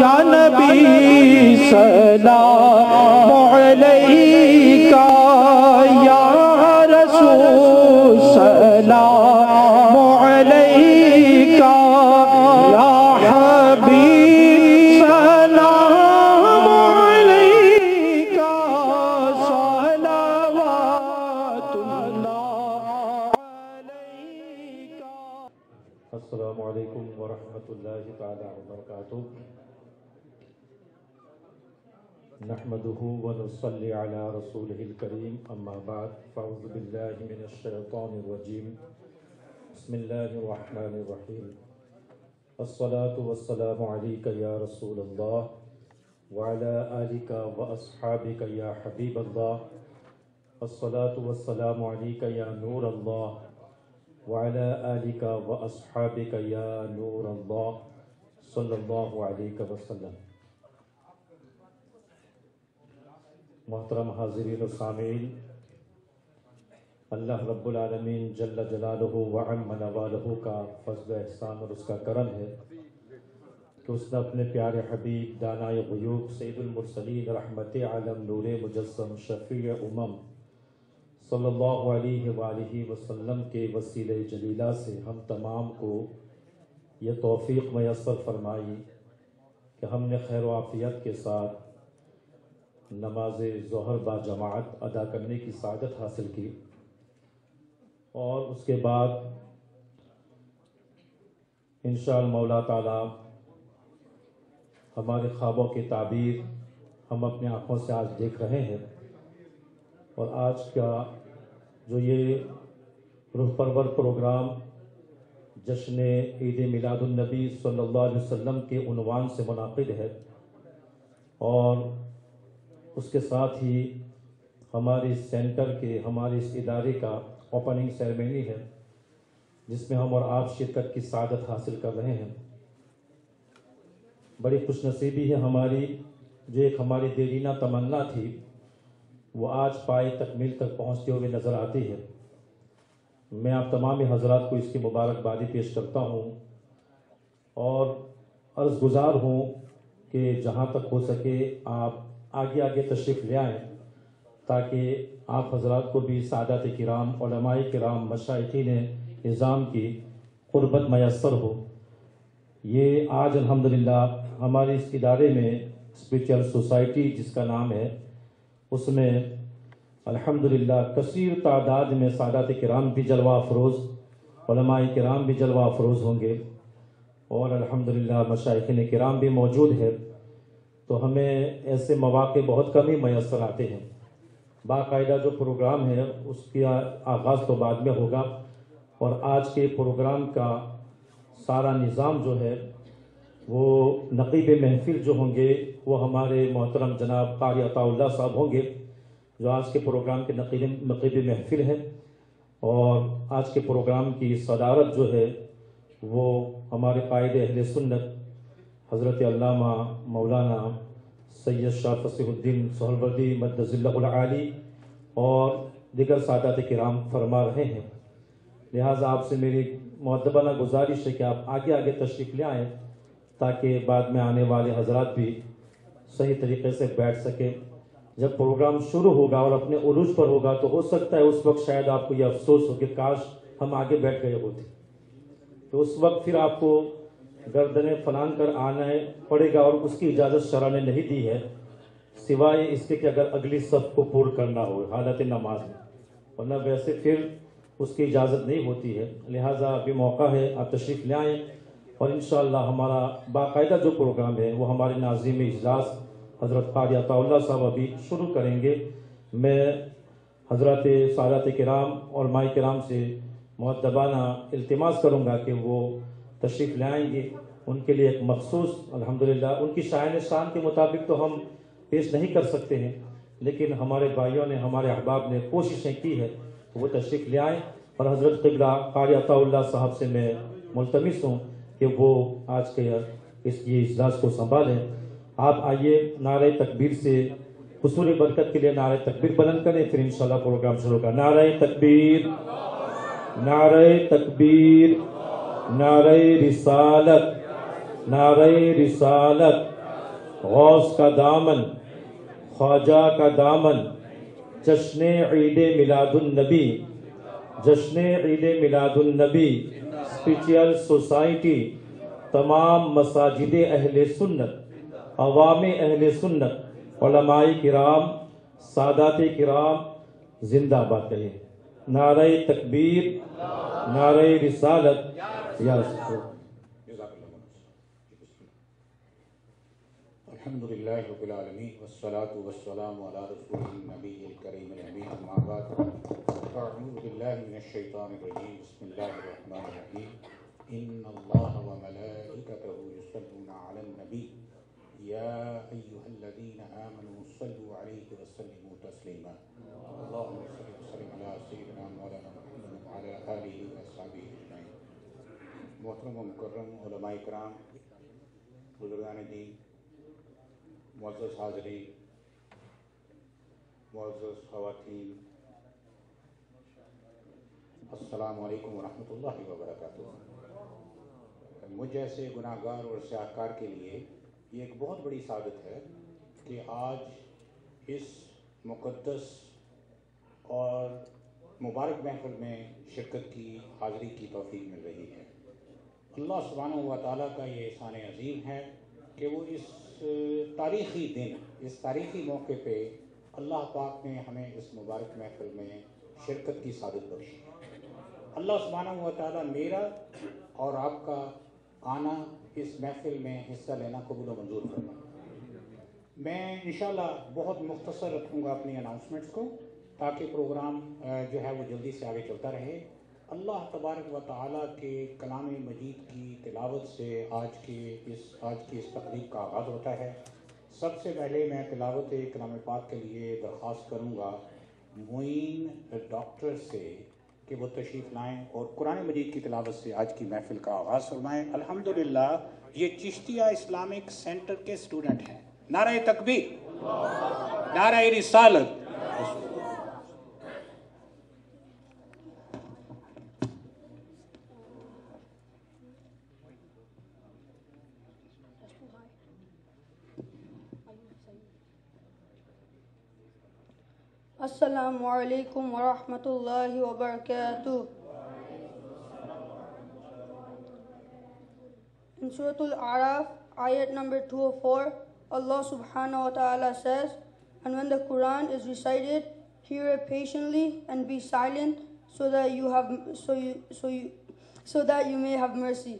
या नबी सलाम अला रसूलिहिल करीम अम्मा बाद फ़अऊज़ु बिल्लाहि मिनश शैतानिर रजीम बिस्मिल्लाहिर रहमानिर रहीम अस्सलातु वस्सलामु अलैका या रसूलल्लाह व अला आलिका व अस्हाबिका या हबीबल्लाह अस्सलातु वस्सलामु अलैका या नूरल्लाह वाला आलिका व अस्हाबिका या नूर अल्लाह सल्लल्लाहु अलैहि वसल्लम मोहतरम हाजिरीन सामीन। अल्लाह रब्बुल आलमीन जल्ल जलालुहु व अम्म नवालुहु का फजल एहसान और उसका करम है। कि उसने अपने प्यारे हबीब दानाय गयूब सैदुल मुरसलीन रहमत आलम नूर मुजस्सम शफ़ी उमम सल्लल्लाहु अलैहि के वसीले जलीला से हम तमाम को यह तौफीक मैसर फरमाई कि हमने खैर आफियत के साथ नमाज़ ज़हर बा जमात अदा करने की सादत हासिल की। और उसके बाद इन मौला ताला हमारे ख्वाबों की ताबीर हम अपने आँखों से आज देख रहे हैं। और आज का जो ये रूह परवर प्रोग्राम जश्न ईद मिलादुलनबी अलैहि वसल्लम के उनवान से मुनद है। और उसके साथ ही हमारे सेंटर के, हमारे इस इदारे का ओपनिंग सेरेमनी है, जिसमें हम और आप शिरकत की सादत हासिल कर रहे हैं। बड़ी खुशनसीबी है हमारी, जो एक हमारी देरीना तमन्ना थी, वो आज पाए तकमील तक पहुँचते हुए नज़र आती है। मैं आप तमाम हजरात को इसकी मुबारकबादी पेश करता हूँ और अर्ज़ गुज़ार हूँ कि जहाँ तक हो सके आप आगे आगे तशरीफ़ ले आएँ, ताकि आप हजरात को भी सादात किराम किराम मशाइकिन निज़ाम की क़ुरबत मैसर हो। ये आज अल्हम्दुलिल्लाह हमारे इस इदारे में स्पिरिचुअल सोसाइटी जिसका नाम है, उसमें अल्हम्दुलिल्लाह कसीर तादाद में सादात कराम भी जलवा अफरोज़ कराम भी जलवा अफरोज़ होंगे, और अल्हम्दुलिल्लाह मशाइखिन कराम भी मौजूद है। तो हमें ऐसे मौाक़े बहुत कम ही मैसर आते हैं। बाकायदा जो प्रोग्राम है, उसकी आगाज़ तो बाद में होगा। और आज के प्रोग्राम का सारा निज़ाम जो है, वो नकीब महफिल जो होंगे, वो हमारे मोहतरम जनाब कारी अताउल्ला साहब होंगे, जो आज के प्रोग्राम के नकीब नकीब महफिल हैं। और आज के प्रोग्राम की सदारत जो है, वो हमारे कायद अहल सुन्नत हज़रत अल्लामा मौलाना सैयद शाह फसीहुद्दीन सहलवर्दी मदजिल्लाली और दिगर सादात कराम फरमा रहे हैं। लिहाजा आपसे मेरी मदबाना गुजारिश है कि आप आगे आगे तशरीफ़ ले आएँ ताकि बाद में आने वाले हजरात भी सही तरीके से बैठ सकें। जब प्रोग्राम शुरू होगा और अपने उरूज पर होगा तो हो सकता है उस वक्त शायद आपको ये अफसोस हो कि काश हम आगे बैठ गए होते। तो उस वक्त फिर आपको गर्दने फलान कर आना पड़ेगा और उसकी इजाज़त शरा ने नहीं दी है। सिवाय इसके कि अगर अगली सबको पूर्ण करना हो, हालत नमाज़ में। वरना वैसे फिर उसकी इजाज़त नहीं होती है। लिहाजा अभी मौका है, आप तशरीफ़ ले आएँ और इन हमारा बाकायदा जो प्रोग्राम है, वो हमारे नाजिम इजलास हज़रत कारी साहब अभी शुरू करेंगे। मैं हज़रत सादात कराम और माई कराम से मदबाना अल्तमास करूँगा कि वो तशरीफ़ ले आएँगे उनके लिए एक मखसूस, अल्हम्दुलिल्लाह, उनकी शायन शान के मुताबिक तो हम पेश नहीं कर सकते हैं, लेकिन हमारे भाइयों ने, हमारे अहबाब ने कोशिशें की है वो तशरीफ़ ले आएँ। और हज़रत कबला कारी साहब से मैं मुलतमिस हूँ कि वो आज के इस, ये इजलास को संभालें। आप आइए नारे तकबीर से हसूल बरकत के लिए नारे तकबीर बुलंद करें, फिर इंशाल्लाह प्रोग्राम शुरू कर नारे तकबीर नारे तकबीर। नारे रिसालत नारे रिसालत गौस का दामन, ख्वाजा का दामन जश्न ईद मिलादुलनबी जश्न ईद मिलादुलनबी स्पिरिचुअल सोसाइटी, तमाम मसाजिद अहल सुन्नत, अवाम अहल सुन्नत, उलमाए किराम, सादात किराम, जिंदाबाद कहे नारे तकबीर नारे रिसालत रब्बिल आलमीन वस्सलातु वस्सलामु अला रसूलिन नबिय्यिल करीमिल अमीन अम्मा बाद अऊज़ु बिल्लाहि मिनश शैतानिर रजीम बिस्मिल्लाहिर रहमानिर रहीम इन्नल्लाह व मलाइकतहु युसल्लूना अलन नबी या अय्युहल्लज़ीना आमनू सल्लु अलैहि व सल्लिमू तस्लीमा अल्लाहुम्मा सल्लि व सल्लिम अला सय्यिदिना मौलाना मुहम्मद व अला आलिहि व अस्हाबिहि अजमईन मोहतरम मुकर्रम किराम बुजुर्गान दीन मुआज़ हाजरी मुआज़ ख़वातीन असलकम वरहमल वबरक मुझ जैसे गुनाहगार और स्याहकार के लिए ये एक बहुत बड़ी सादत है कि आज इस मुक़द्दस और मुबारक महफिल में शिरकत की, हाज़री की तोफ़ी मिल रही है। अल्लाह सुबहान व का ये एहसान अजीम है कि वो इस तारीख़ी दिन, इस तारीख़ी मौके पे अल्लाह पाक ने हमें इस मुबारक महफिल में शिरकत की सादत बख्शी। अल्लाह सुबहाना व मेरा और आपका आना इस महफिल में हिस्सा लेना कबूल मंजूर करना मैं इंशाल्लाह बहुत मुख्तसर रखूँगा अपनी अनाउंसमेंट्स को ताकि प्रोग्राम जो है वो जल्दी से आगे चलता रहे। अल्लाह तबारक व ताली के कलाम मजीद की तिलावत से आज के इस, आज की इस तकरीब का आगाज़ होता है। सबसे पहले मैं तिलावत कलाम पाक के लिए दरख्वास्त करूँगा मुइन डॉक्टर से कि वो तशरीफ़ लाएँ और कुरान मजीद की तिलावत से आज की महफिल का आगाज़ फरमाएँ। अल्हम्दुलिल्लाह, ये चिश्तिया इस्लामिक सेंटर के स्टूडेंट हैं। नारा तकबीर, नारा रिसालत। Assalamu alaikum wa rahmatullahi wa barakatuh. In Surah Al-Araf, ayat number 204, Allah subhanahu wa ta'ala says, And when the Quran is recited, hear it patiently and be silent so that you have so you so you so that you may have mercy.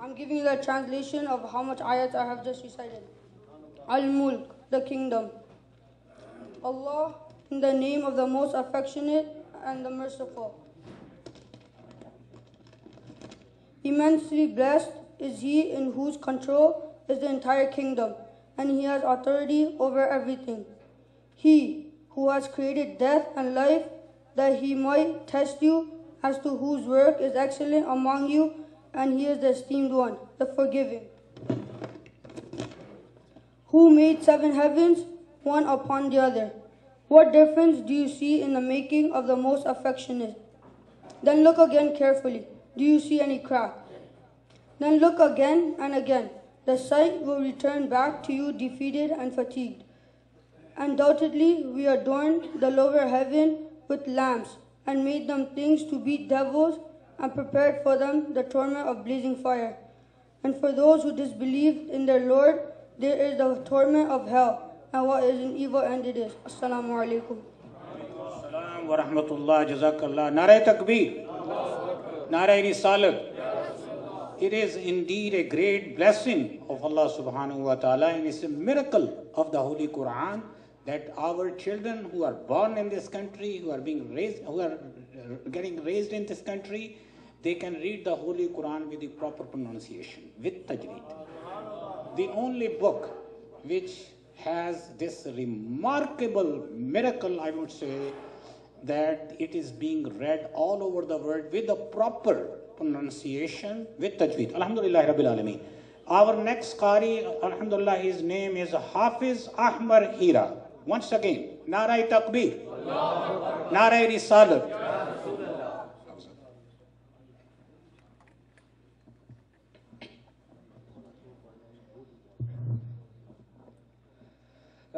I'm giving you the translation of how much ayat I have just recited. Al Mulk, the kingdom. Allah, in the name of the most affectionate and the merciful. Immensely blessed is he in whose control is the entire kingdom, and he has authority over everything. He who has created death and life, that he might test you as to whose work is excellent among you, and he is the esteemed one, the forgiving. Who made seven heavens, one upon the other? What difference do you see in the making of the most affectionate? Then look again carefully. Do you see any crack? Then look again and again. The sight will return back to you defeated and fatigued. Undoubtedly, we adorned the lower heaven with lamps and made them things to beat devils and prepared for them the torment of blazing fire. And for those who disbelieved in their Lord, there is the torment of hell, and what is an evil end it is. Assalamu alaikum. Salam wa rahmatullah, jazakallah. Nare takbir. Nare risalat. It is indeed a great blessing of Allah subhanahu wa ta'ala and it's a miracle of the Holy Quran that our children who are born in this country, who are being raised, who are getting raised in this country, they can read the Holy Quran with the proper pronunciation, with tajweed. The only book which has this remarkable miracle, I would say, that it is being read all over the world with the proper pronunciation with tajweed. Alhamdulillah Rabbil Alameen. Our next Qari, Alhamdulillah, his name is Hafiz Ahmar Hira. Once again, Narai Takbir, Narai Risalat.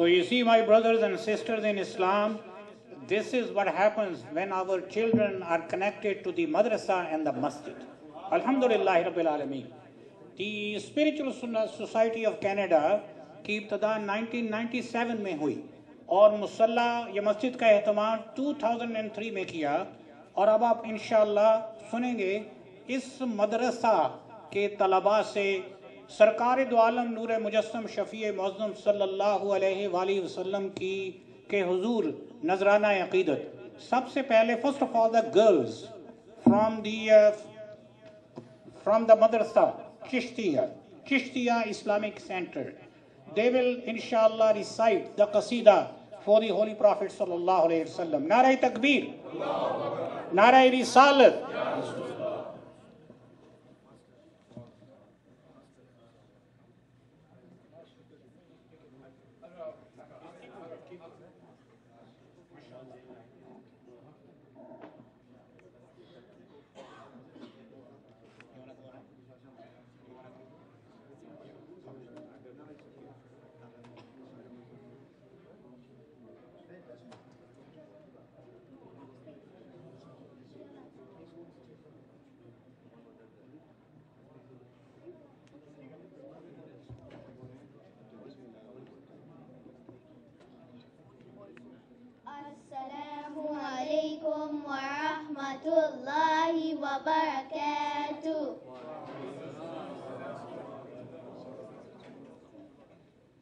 So you see, my brothers and sisters in Islam, this is what happens when our children are connected to the madrasa and the masjid. Alhamdulillah Rabbil Alameen. The Spiritual Sunnah Society of Canada की इब्तदा 1997 में हुई और मुसल्ला या मस्जिद का अहतमाम 2003 में किया और अब आप इंशाल्लाह सुनेंगे इस मदरसा के तलबा से सरकार दोआलम नूर मुजस्म शफी मौजम सल्ला वसलम की, के हजूर, नजराना अकीदत। सबसे पहले first of all the girls from dram the madrasa, Chishtiya Chishtiya Islamic center. They will इनशाला recite the qasida for the holy prophet सल्ला वसलम नाराय तकबीर नारा रिसालत. Barakatuh.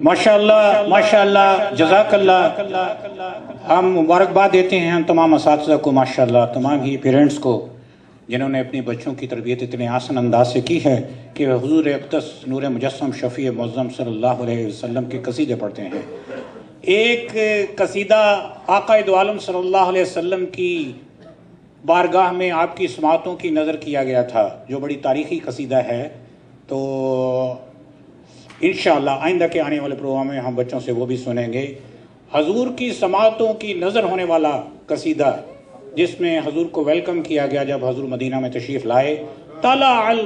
माशाल्लाह माशाल्लाह जजाकल्ला हम मुबारकबाद देते हैं हम तमाम इस को, माशाल्लाह, तमाम ही पेरेंट्स को, जिन्होंने अपने बच्चों की तरबियत इतने आसन अंदाज से की है कि वह हजूर अकदस नूर मुजस्म शफ़ी मज़म अलैहि वसल्लम के कसीदे पढ़ते हैं। एक कसीदा आकाद आलम अलैहि वसल्लम की बारगाह में आपकी समातों की नज़र किया गया था, जो बड़ी तारीख़ी कसीदा है। तो इन आइंदा के आने वाले प्रोग्राम में हम बच्चों से वो भी सुनेंगे। हजूर की समातों की नज़र होने वाला कसीदा जिसमें हजूर को वेलकम किया गया जब हजूर मदीना में तशरीफ़ लाए। तला अल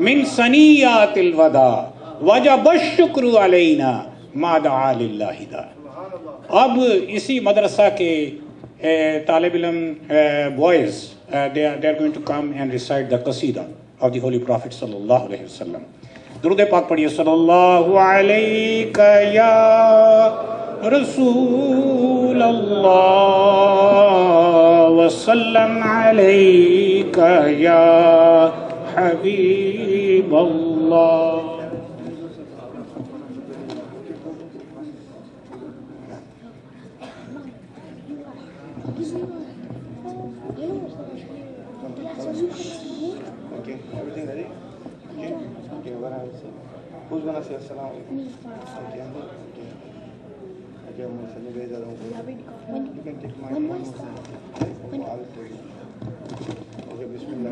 मिन सनियातिल वदा वजब शुक्र अलैना मादा लिल्लाहिदा अब इसी मदरसा के talib ilm uh, boys uh, they are they are going to come and recite the qasida of the holy prophet sallallahu alaihi wasallam दुरूद पाक पढ़िए सल्लल्लाहु अलैका या रसूल अल्लाह वसल्लम अलैका या हबीब अल्लाह Okay, everything ready? Okay, okay, what I say? Who's gonna say assalamu alaikum? Okay, I'm good. Okay. Okay, I'm gonna send you guys around. You can take my one more thing. Okay, I will take it. Okay, bismillah.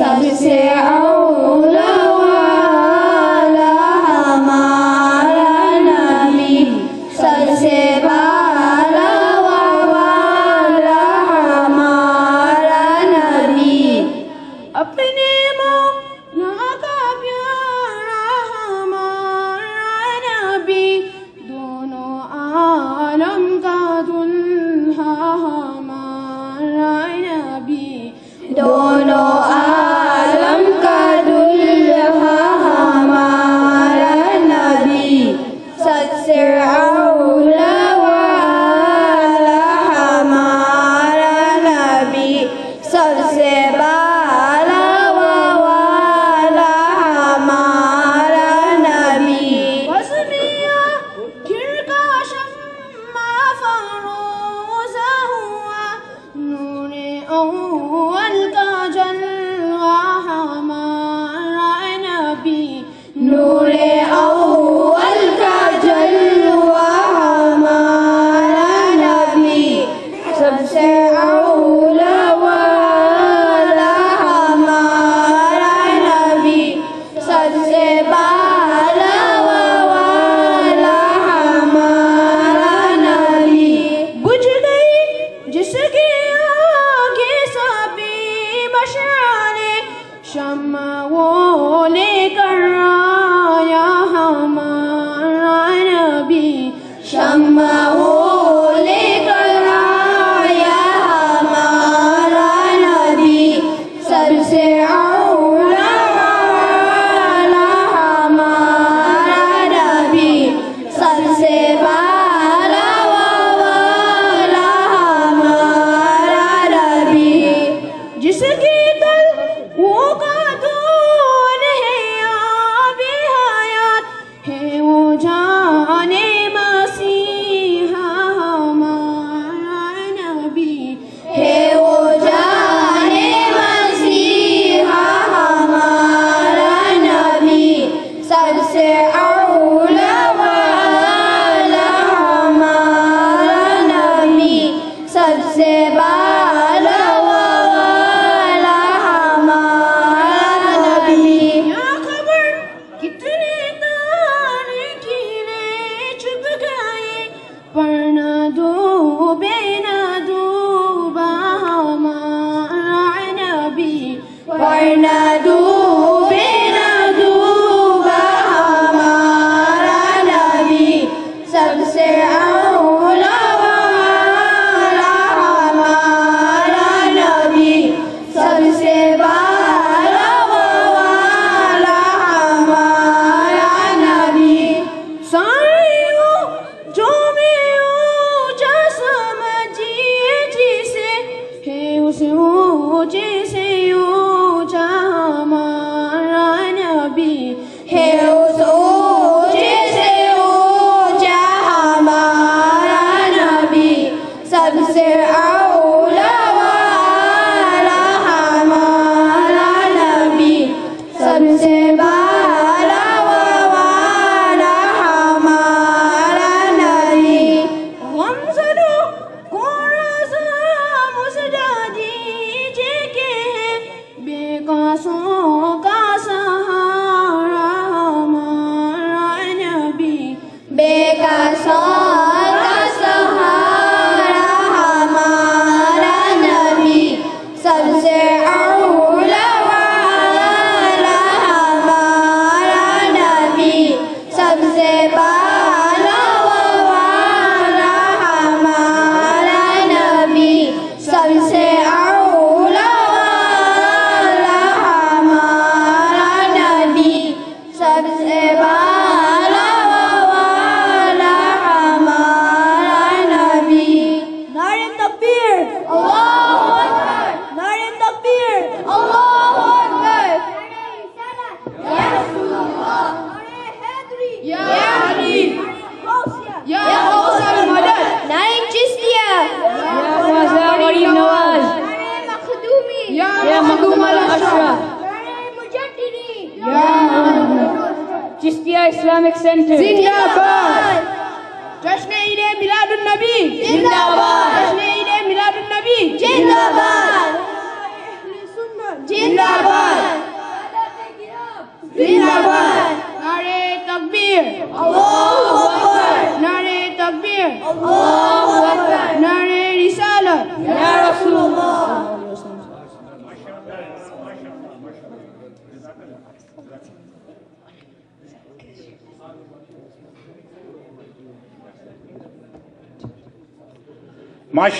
सबसे औला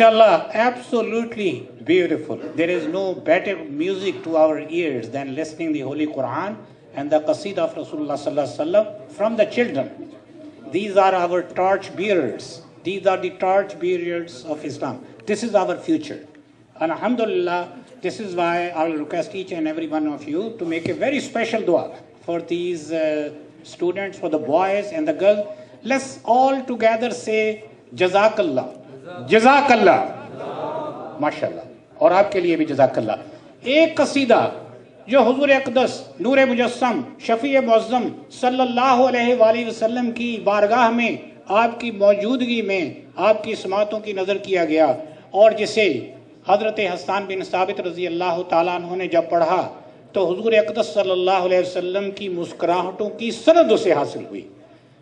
MashaAllah, absolutely beautiful. There is no better music to our ears than listening the Holy Quran and the Qasid of Rasulullah from the children. These are our torch bearers. These are the torch bearers of Islam. This is our future. And Alhamdulillah, this is why I will request each and every one of you to make a very special dua for these uh, students, for the boys and the girls. Let's all together say Jazakallah. जजाकल्ला। माशाल्लाह। और आपके लिए भी जजाकल्ला। एक कसीदा जो हुजूर अकदस, नूर मुजस्सम, शफी मुअज्जम सल्लल्लाहु अलैहि वसल्लम की बारगाह में, आपकी मौजूदगी में, आपकी समातों की नज़र किया गया। और जिसे हज़रत हसान बिन साबित रज़ी अल्लाह अन्हु ने जब पढ़ा तो हुजूर अकदस सल्लल्लाहु अलैहि वसल्लम की मुस्कुराहटों की सनद उसे हासिल हुई।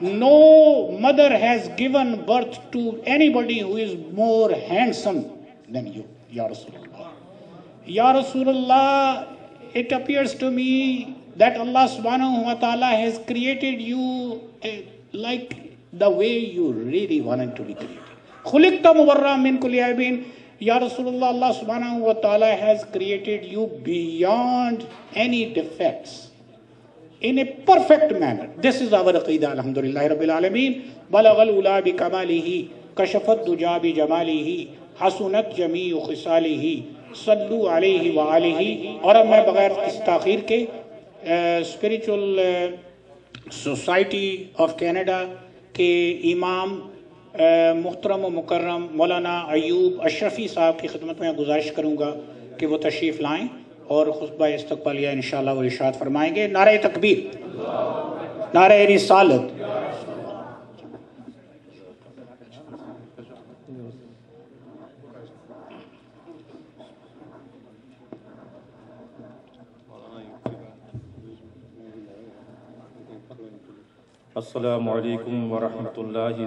no mother has given birth to anybody who is more handsome than you, Ya Rasulullah. Ya Rasulullah, it appears to me that Allah subhanahu wa ta'ala has created you eh, like the way you really wanted to be created. Khuliqta mubarra min kulli aibin. Ya Rasulullah, Allah subhanahu wa ta'ala has created you beyond any defects. In a perfect manner. This is our aqidah, alhamdulillah rabbil alameen. Balagal ula bi kamalihi, kashafat duja bi jamalihi, hasunat jami khisalihi, sallu alayhi wa alihi. और अब मैं बगैर इस ताखीर के spiritual society of Canada के इमाम मुहतरम मुकर्रम मौलाना अयूब अशरफी साहब की खिदमत में गुजारिश करूँगा कि वो तशरीफ़ लाएँ और खुतबा इस्तकबालिया इन वो इशाद फरमाएँगे नारे तकबीर नारे रिसालत अस्सलामु अलैकुम वरहमतुल्लाहि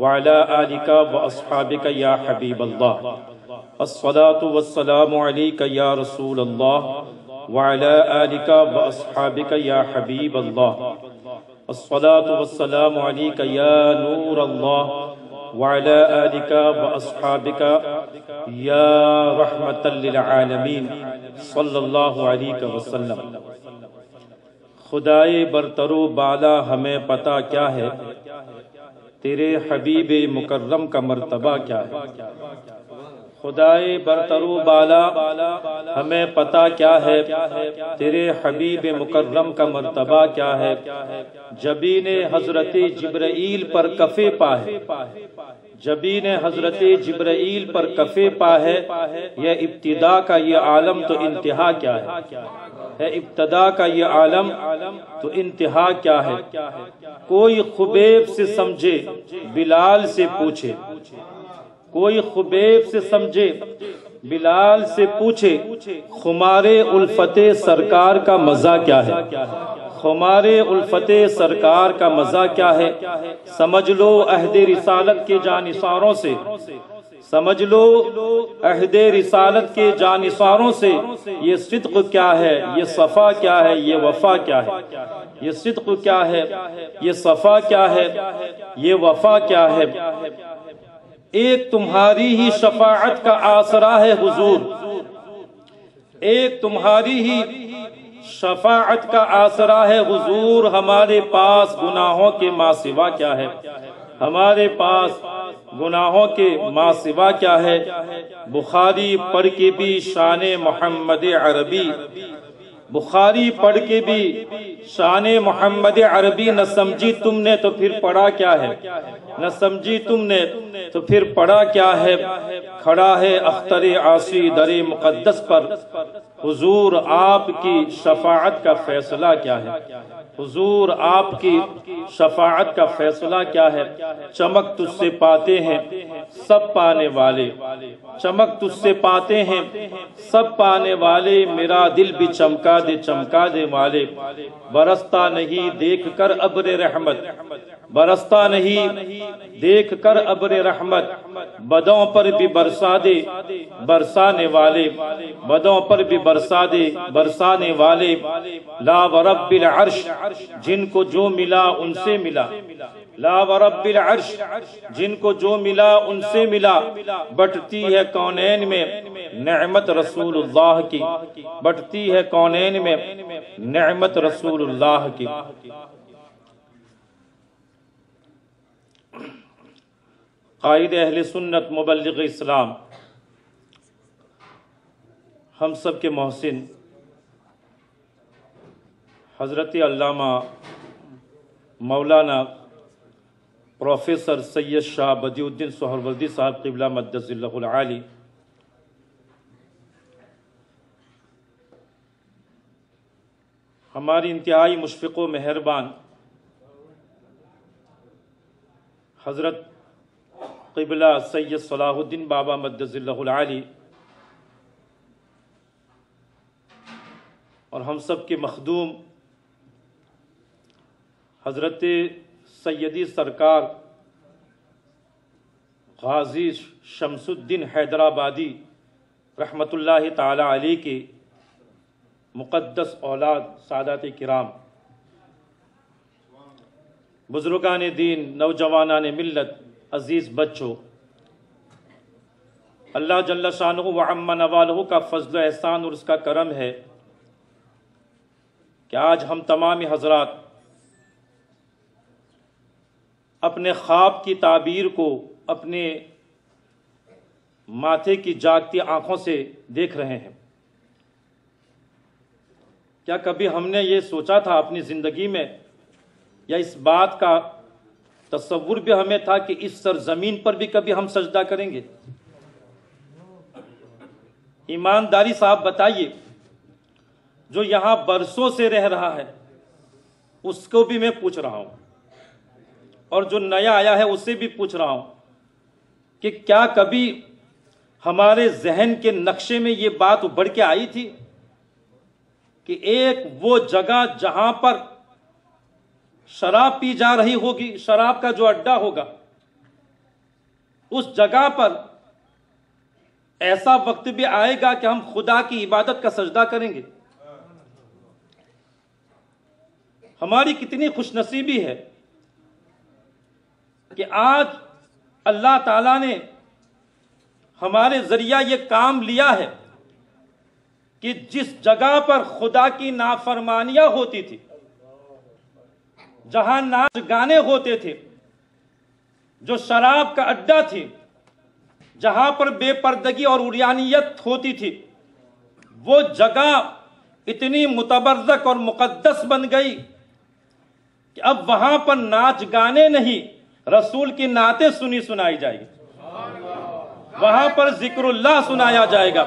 वाला आलिका व असहाबिक या हबीब अल्लाह अस्सलातु वस्सलामु अलैका या रसूल अल्लाह वाला आलिका व असहाबिक या हबीब अल्लाह अस्सलातु वस्सलामु अलैका या नूर अल्लाह वाला आलिका व असहाबिक या रहमतल लिल आलमीन सल्लल्लाहु अलैहि वसल्लम खुदाए बरतरो बाला हमें पता क्या है तेरे हबीब मुकर्रम का मर्तबा क्या है? खुदाए बरतरो बाला, हमें पता क्या है? तेरे हबीब मुकर्रम का मर्तबा क्या है? जबी ने हज़रत जिब्राइल पर कफे पा है। जबी ने हज़रत जिब्राइल पर कफे पा है। यह इब्तिदा का ये आलम तो इंतहा क्या है? है, इब्तदा का ये आलम तो इंतहा क्या है? कोई खुबेब से समझे, बिलाल से पूछे। कोई खुबेब से समझे, बिलाल से पूछे, खुमारे उल्फते सरकार का मज़ा क्या है? खुमारे उल्फते सरकार का मज़ा क्या है? समझ लो अहदे रिसालत के जानिसारों से। समझ लो, अहदे रिसालत के जानिसारों से ये सिद्क क्या है, ये सफ़ा क्या है, ये वफा क्या है? ये सिद्क क्या है, ये सफ़ा क्या है, ये वफा क्या है? एक तुम्हारी ही शफात का आसरा है, हुजूर। एक तुम्हारी ही शफात का आसरा है, हुजूर। हमारे पास गुनाहों के माँ सिवा क्या है? हमारे पास गुनाहों के माँ सिवा क्या है? बुखारी पढ़ के भी शान मोहम्मद अरबी। बुखारी पढ़ के भी शान मोहम्मद अरबी न समझी तुमने तो फिर पढ़ा क्या है? न समझी तुमने तो फिर पढ़ा क्या है? खड़ा है अख्तर आसी दरे मुकद्दस पर। हुजूर आपकी शफात का फैसला क्या है? हुजूर, आपकी शफात का फैसला क्या है? चमक तुझसे पाते हैं, सब पाने वाले। चमक तुझसे पाते हैं, सब पाने वाले। मेरा दिल भी चमका दे चमका दे वाले। बरसता नहीं देख कर अब्र रहमत। बरसता नहीं देख कर अब्र रहमत, बदों पर भी बरसा दे, बरसाने वाले, बदों पर भी बरसा दे, बरसाने वाले, ला वरब्बिल अर्श, जिनको जो मिला उनसे मिला, ला वरब्बिल अर्श, जिनको जो मिला उनसे मिला, बटती है कौनैन में नेमत रसूलुल्लाह की, बटती है कौनैन में नेमत रसूलुल्लाह की। कायद अहल सुन्नत मुबल्लिग इस्लाम, हम सब के मोहसिन हज़रत अल्लामा मौलाना प्रोफेसर सैयद शाह बदीउद्दीन सोहरवर्दी साहब किबला मद्दज़िल्लाली हमारी इंतहाई मुशफ़ मेहरबान हज़रत किबला सैयद सलाहुद्दीन बाबा मद्दज़िल्लाली और हम सब के मखदूम हज़रत सैदी सरकार गाजी शमसुद्दीन हैदराबादी रहमतुल्लाह ताला अली के मुक़द्दस औलाद सादात किराम। बुज़ुर्गान दीन, नौजवानान मिल्लत अज़ीज़ बच्चों, अल्लाह जल्ला व अम्मा नवालहू का फजल एहसान और उसका करम है कि आज हम तमाम हजरात अपने ख्वाब की ताबीर को अपने माथे की जागती आँखों से देख रहे हैं। क्या कभी हमने ये सोचा था अपनी ज़िंदगी में या इस बात का तस्वुर भी हमें था कि इस सरजमीन पर भी कभी हम सजदा करेंगे। ईमानदारी साहब, बताइए, जो यहाँ बरसों से रह रहा है, उसको भी मैं पूछ रहा हूँ। और जो नया आया है उससे भी पूछ रहा हूँ कि क्या कभी हमारे जहन के नक्शे में ये बात उभर के आई थी कि एक वो जगह जहाँ पर शराब पी जा रही होगी, शराब का जो अड्डा होगा, उस जगह पर ऐसा वक्त भी आएगा कि हम खुदा की इबादत का सजदा करेंगे। हमारी कितनी खुशनसीबी है कि आज अल्लाह ताला ने हमारे ज़रिया ये काम लिया है कि जिस जगह पर खुदा की नाफरमानियाँ होती थी जहाँ नाच गाने होते थे, जो शराब का अड्डा थी, जहाँ पर बेपर्दगी और उड़ियानियत होती थी, वो जगह इतनी मुतबरक और मुकद्दस बन गई कि अब वहाँ पर नाच गाने नहीं, रसूल की नाते सुनी सुनाई जाएगी। वहाँ पर जिक्रुल्लाह सुनाया जाएगा।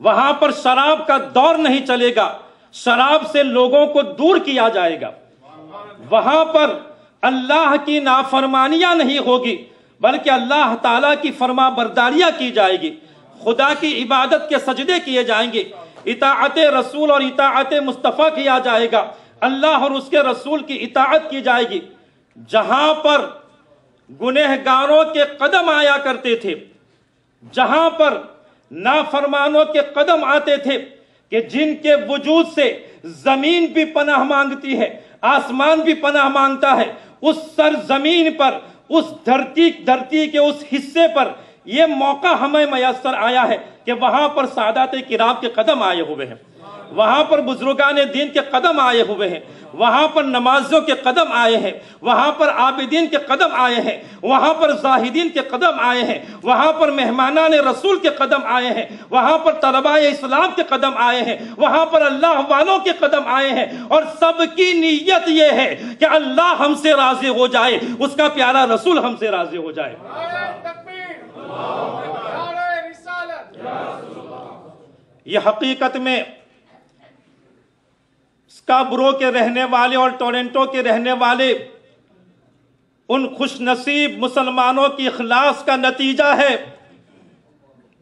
वहाँ पर शराब का दौर नहीं चलेगा। शराब से लोगों को दूर किया जाएगा। वहाँ पर अल्लाह की नाफरमानियाँ नहीं होगी, बल्कि अल्लाह ताला की फरमा बरदारियाँ की जाएगी। खुदा की इबादत के सजदे किए जाएँगे। इताअत रसूल और इताअत मुस्तफ़ा किया जाएगा। अल्लाह और उसके रसूल की इताअत की जाएगी। जहाँ पर गुनहगारों के कदम आया करते थे, जहाँ पर नाफरमानों के कदम आते थे कि जिनके वजूद से ज़मीन भी पनाह मांगती है आसमान भी पनाह माँगता है। उस सर ज़मीन पर, उस धरती धरती के उस हिस्से पर यह मौका हमें मैसर आया है कि वहाँ पर सादात किराब के कदम आए हुए हैं। वहाँ पर बुजुर्गान दीन के कदम आए हुए हैं। वहाँ पर नमाजों के कदम आए हैं। वहाँ पर आबिदीन के कदम आए हैं। वहाँ पर जाहिदीन के कदम आए हैं। वहाँ पर मेहमाना ने रसूल के कदम आए हैं। वहाँ पर तलबा इस्लाम के कदम आए हैं। वहाँ पर अल्लाह वालों के कदम आए हैं। और सबकी नीयत यह है कि अल्लाह हमसे राज़ी हो जाए। उसका प्यारा रसूल हमसे राज़ी हो जाए। यह हकीकत में स्काब्रो के रहने वाले और टोरेंटो के रहने वाले, उन खुश नसीब मुसलमानों की इखलास का नतीजा है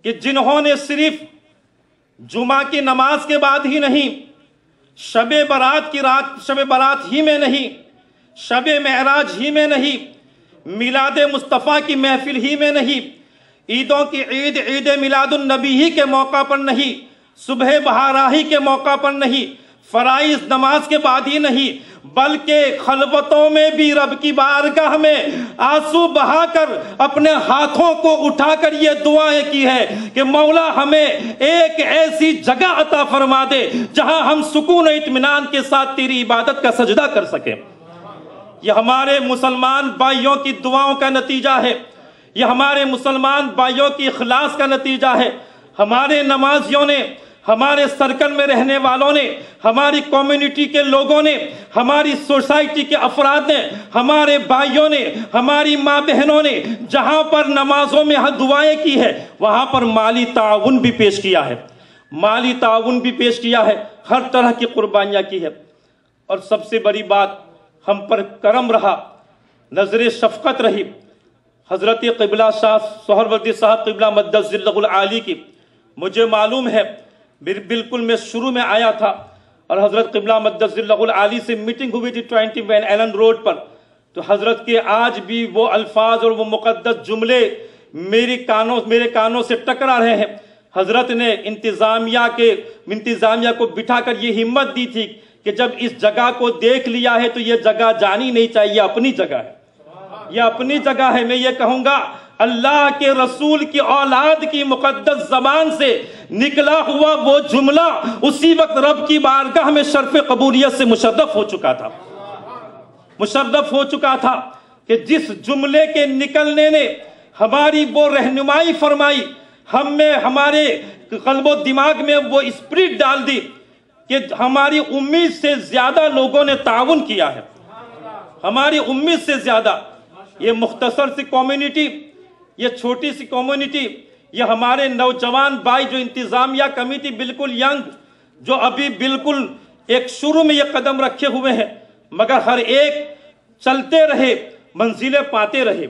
कि जिन्होंने सिर्फ़ जुमा की नमाज़ के बाद ही नहीं, शब बारात की रात, शब बारात ही में नहीं, शब महराज ही में नहीं, मिलाद मुस्तफ़ा की महफिल ही में नहीं, ईदों की ईद ईद मिलादुलनबी ही के मौका पर नहीं, सुबह बहाराही के मौका पर नहीं फराइज नमाज़ के बाद ही नहीं, बल्कि खलबतों में भी रब की बारगाह में आँसू बहाकर अपने हाथों को उठाकर ये दुआएँ की है कि मौला हमें एक ऐसी जगह अता फरमा दे, जहाँ हम सुकून इतमान के साथ तेरी इबादत का सजदा कर सके। यह हमारे मुसलमान भाइयों की दुआओं का नतीजा है। यह हमारे मुसलमान भाइयों की इखलास का नतीजा है। हमारे नमाजियों ने हमारे सर्कल में रहने वालों ने, हमारी कम्युनिटी के लोगों ने, हमारी सोसाइटी के अफराद ने, हमारे भाइयों ने, हमारी माँ बहनों ने, जहाँ पर नमाजों में दुआएँ की है, वहाँ पर माली ताउन भी पेश किया है। माली ताउन भी पेश किया है, हर तरह की कुर्बानियाँ की है। और सबसे बड़ी बात, हम पर करम रहा, नज़र शफकत रही। हज़रत कबिला शाह, सोहरवर्दी साहब कबिला मद्दुल आली की, मुझे मालूम है बिल्कुल मैं शुरू में आया था और हज़रत कबिला मद्दुल से मीटिंग हुई थी ट्वेंटी वैन एलन रोड पर। तो हज़रत के आज भी वो अल्फाज और वो मुकदस जुमले मेरी कानों मेरे कानों से टकरा रहे हैं। हज़रत ने इंतजामिया के इंतजामिया को बिठाकर ये हिम्मत दी थी कि जब इस जगह को देख लिया है तो ये जगह जानी नहीं चाहिए, अपनी जगह है। यह अपनी जगह है, मैं ये कहूँगा अल्लाह के रसूल की औलाद की मुकद्दस जबान से निकला हुआ वो जुमला उसी वक्त रब की बारगाह में शर्फ कबूलियत से मुशर्रफ हो चुका था। मुशर्रफ हो चुका था कि जिस जुमले के निकलने ने हमारी वो रहनुमाई फरमाई, हम में हमारे कल्बो दिमाग में वो स्प्रिट डाल दी कि हमारी उम्मीद से ज़्यादा लोगों ने ताउन किया है। हमारी उम्मीद से ज़्यादा। ये मुख्तसर सी कम्युनिटी ये छोटी सी कम्युनिटी ये हमारे नौजवान भाई जो इंतजामिया कमेटी बिल्कुल यंग, जो अभी बिल्कुल एक शुरू में ये कदम रखे हुए हैं, मगर हर एक चलते रहे, मंजिलें पाते रहे।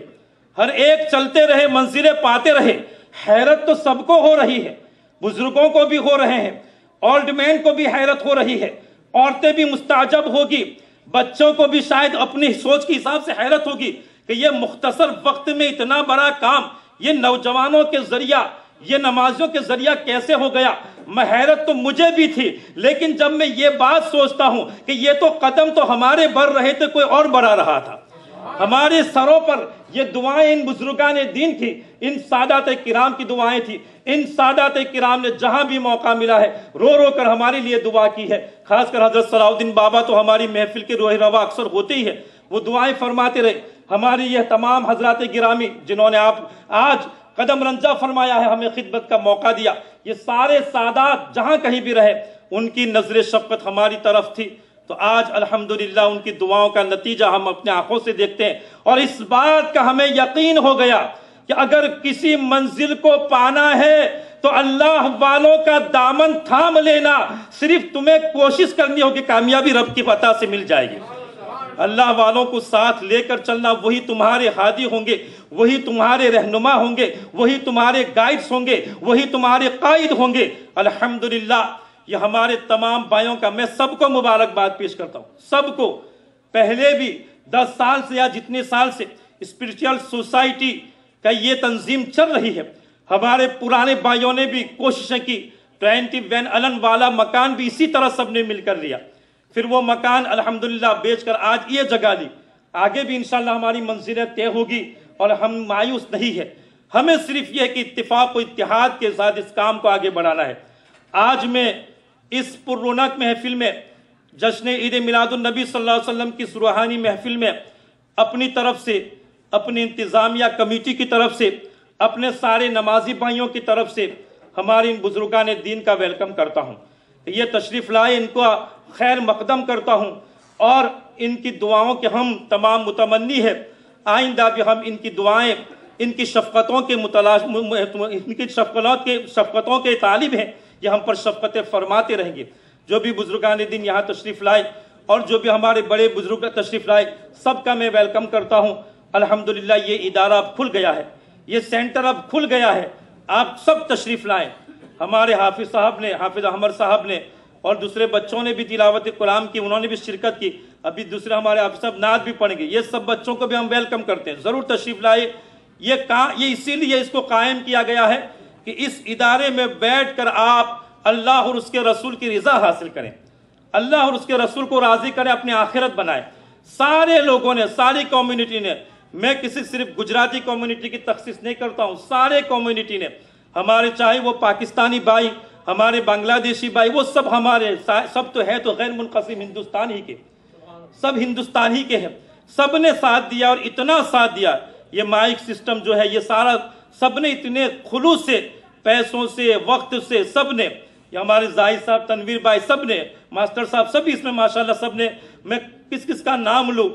हर एक चलते रहे, मंजिलें पाते रहे। हैरत तो सबको हो रही है, बुज़ुर्गों को भी हो रहे हैं ओल्ड मैन को भी हैरत हो रही है, औरतें भी मुस्ताजब होगी, बच्चों को भी शायद अपनी सोच के हिसाब से हैरत होगी। कि ये मुख्तसर वक्त में इतना बड़ा काम ये नौजवानों के ज़रिया, ये नमाजियों के ज़रिया कैसे हो गया? मैं हैरत तो मुझे भी थी, लेकिन जब मैं ये बात सोचता हूँ कि ये तो कदम तो हमारे बढ़ रहे थे, कोई और बढ़ा रहा था। हमारे सरों पर ये दुआएँ इन बुजुर्गान दीन की इन सादात किराम की दुआएँ थी, इन सादात किराम ने जहाँ भी मौका मिला है, रो रो कर हमारे लिए दुआ की है। खासकर हज़रत सलाउद्दीन बाबा तो हमारी महफिल के रोह रवा अक्सर होते ही है, वो दुआएँ फरमाते रहे हमारी यह तमाम हज़रत गिरामी, जिन्होंने आप, आज कदम रंजा फरमाया है, हमें खिदमत का मौका दिया। ये सारे सादात जहाँ कहीं भी रहे, उनकी नज़र शफकत हमारी तरफ़ थी। तो आज अल्हम्दुलिल्लाह उनकी दुआओं का नतीजा हम अपने आँखों से देखते हैं। और इस बात का हमें यकीन हो गया कि अगर किसी मंजिल को पाना है तो अल्लाह वालों का दामन थाम लेना, सिर्फ़ तुम्हें कोशिश करनी होगी, कामयाबी रब की पता से मिल जाएगी। अल्लाह वालों को साथ लेकर चलना, वही तुम्हारे हादी होंगे, वही तुम्हारे रहनुमा होंगे, वही तुम्हारे गाइड्स होंगे, वही तुम्हारे कायद होंगे। अल्हम्दुलिल्लाह, ये हमारे तमाम भाइयों का मैं सबको मुबारकबाद पेश करता हूँ। सबको, पहले भी दस साल से या जितने साल से स्पिरिचुअल सोसाइटी का ये तंजीम चल रही है। हमारे पुराने भाइयों ने भी कोशिशें की, ट्वेंटी वैन अलन वाला मकान भी इसी तरह सबने मिलकर लिया। फिर वो मकान, अल्हम्दुलिल्लाह, बेचकर आज ये जगह ली। आगे भी इंशाल्लाह हमारी मंजिलें तय होगी और हम मायूस नहीं है। हमें सिर्फ़ यह कि इतफाक व इतिहाद के साथ इस काम को आगे बढ़ाना है। आज मैं इस पुरौनक महफिल में जश्न ईद मिलादुलनबी वसल्लम की सुरहानी महफिल में, अपनी तरफ़ से, अपनी इंतज़ामिया कमेटी की तरफ़ से, अपने सारे नमाजी भाइयों की तरफ़ से, हमारे इन बुजुर्गान दीन का वेलकम करता हूँ। ये तशरीफ़ लाए, इनको खैर मकदम करता हूँ। और इनकी दुआओं के हम तमाम मुतमनी है। आइंदा भी हम इनकी दुआएँ, इनकी शफ़क़तों के मुतलाश इनकी शफ़क़त के, शफ़क़तों के तालिब हैं ये हम पर शफ़क़तें फरमाते रहेंगे। जो भी बुजुर्गान दिन यहाँ तशरीफ़ लाए और जो भी हमारे बड़े बुज़ुर्ग तशरीफ़ लाए, सबका मैं वेलकम करता हूँ। अल्हम्दुलिल्लाह, ये इदारा अब खुल गया है। ये सेंटर अब खुल गया है। आप सब तशरीफ़ लाएँ। हमारे हाफिज साहब ने, हाफिज अहमद साहब ने और दूसरे बच्चों ने भी तिलावत कुरान की, उन्होंने भी शिरकत की। अभी दूसरे हमारे हाफिज साहब नाद भी पढ़ेंगे ये सब बच्चों को भी हम वेलकम करते हैं। ज़रूर तशरीफ़ लाए। ये का, ये इसीलिए इसको कायम किया गया है कि इस इदारे में बैठ कर आप अल्लाह और उसके रसूल की रजा हासिल करें। अल्लाह और उसके रसूल को राज़ी करें, अपनी आखिरत बनाए। सारे लोगों ने, सारी कम्युनिटी ने, मैं किसी, सिर्फ़ गुजराती कम्युनिटी की तखसीस नहीं करता हूँ, सारे कम्युनिटी ने हमारे चाहे वो पाकिस्तानी भाई, हमारे बांग्लादेशी भाई, वो सब हमारे सब तो है तो गैर मुनकसिम हिंदुस्तान ही के। सब हिंदुस्तान ही के हैं। सबने साथ दिया और इतना साथ दिया, ये माइक सिस्टम जो है, ये सारा सबने इतने खुलूस से, पैसों से, वक्त से सबने हमारे ज़ाहिर साहब, तनवीर भाई सबने मास्टर साहब सभी इसमें, माशाल्लाह सबने मैं किस किस का नाम लूँ?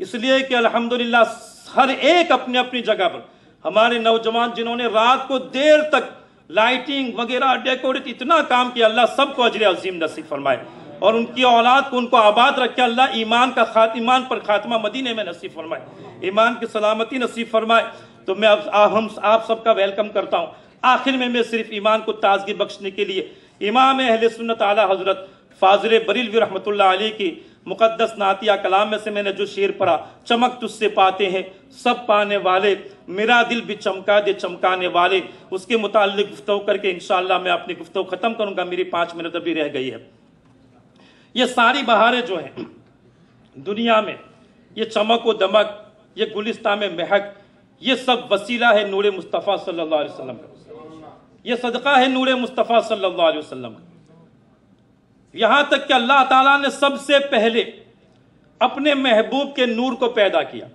इसलिए कि अल्हम्दुलिल्लाह हर एक अपनी अपनी जगह पर हमारे नौजवान जिन्होंने रात को देर तक लाइटिंग वगैरह डेकोरेट इतना काम किया अल्लाह सबको अजर अजीम नसीब फरमाए। और उनकी औलाद को उनको आबाद रखे अल्लाह ईमान का खात ईमान पर खात्मा मदीने में नसीब फरमाए। ईमान की सलामती नसीब फरमाए। तो मैं अब आ, हम आप सबका वेलकम करता हूँ। आखिर में मैं सिर्फ़ ईमान को ताजगी बख्शने के लिए इमाम अहल सुन्नत आला हज़रत फाजर बरील रहमतुल्लाह अलैह की मुकद्दस नातिया कलाम में से मैंने जो शेर पढ़ा, चमक तुझसे पाते हैं। सब पाने वाले, मेरा दिल भी चमका दे, चमकाने वाले। उसके मुतालिक गुफ्तु करके इंशाल्लाह मैं अपनी गुफ्तु खत्म करूँगा। मेरी पाँच मिनट अभी रह गई है। ये सारी बहारें जो हैं, दुनिया में, ये चमक व दमक, ये गुलिस्ता में महक, ये सब वसीला है नूर मुस्तफ़ा सल्लल्लाहु अलैहि वसल्लम का। ये सदका है नूर मुस्तफ़ा सल्लल्लाहु अलैहि वसल्लम का। यहाँ तक कि अल्लाह ताला ने सबसे पहले अपने महबूब के नूर को पैदा किया।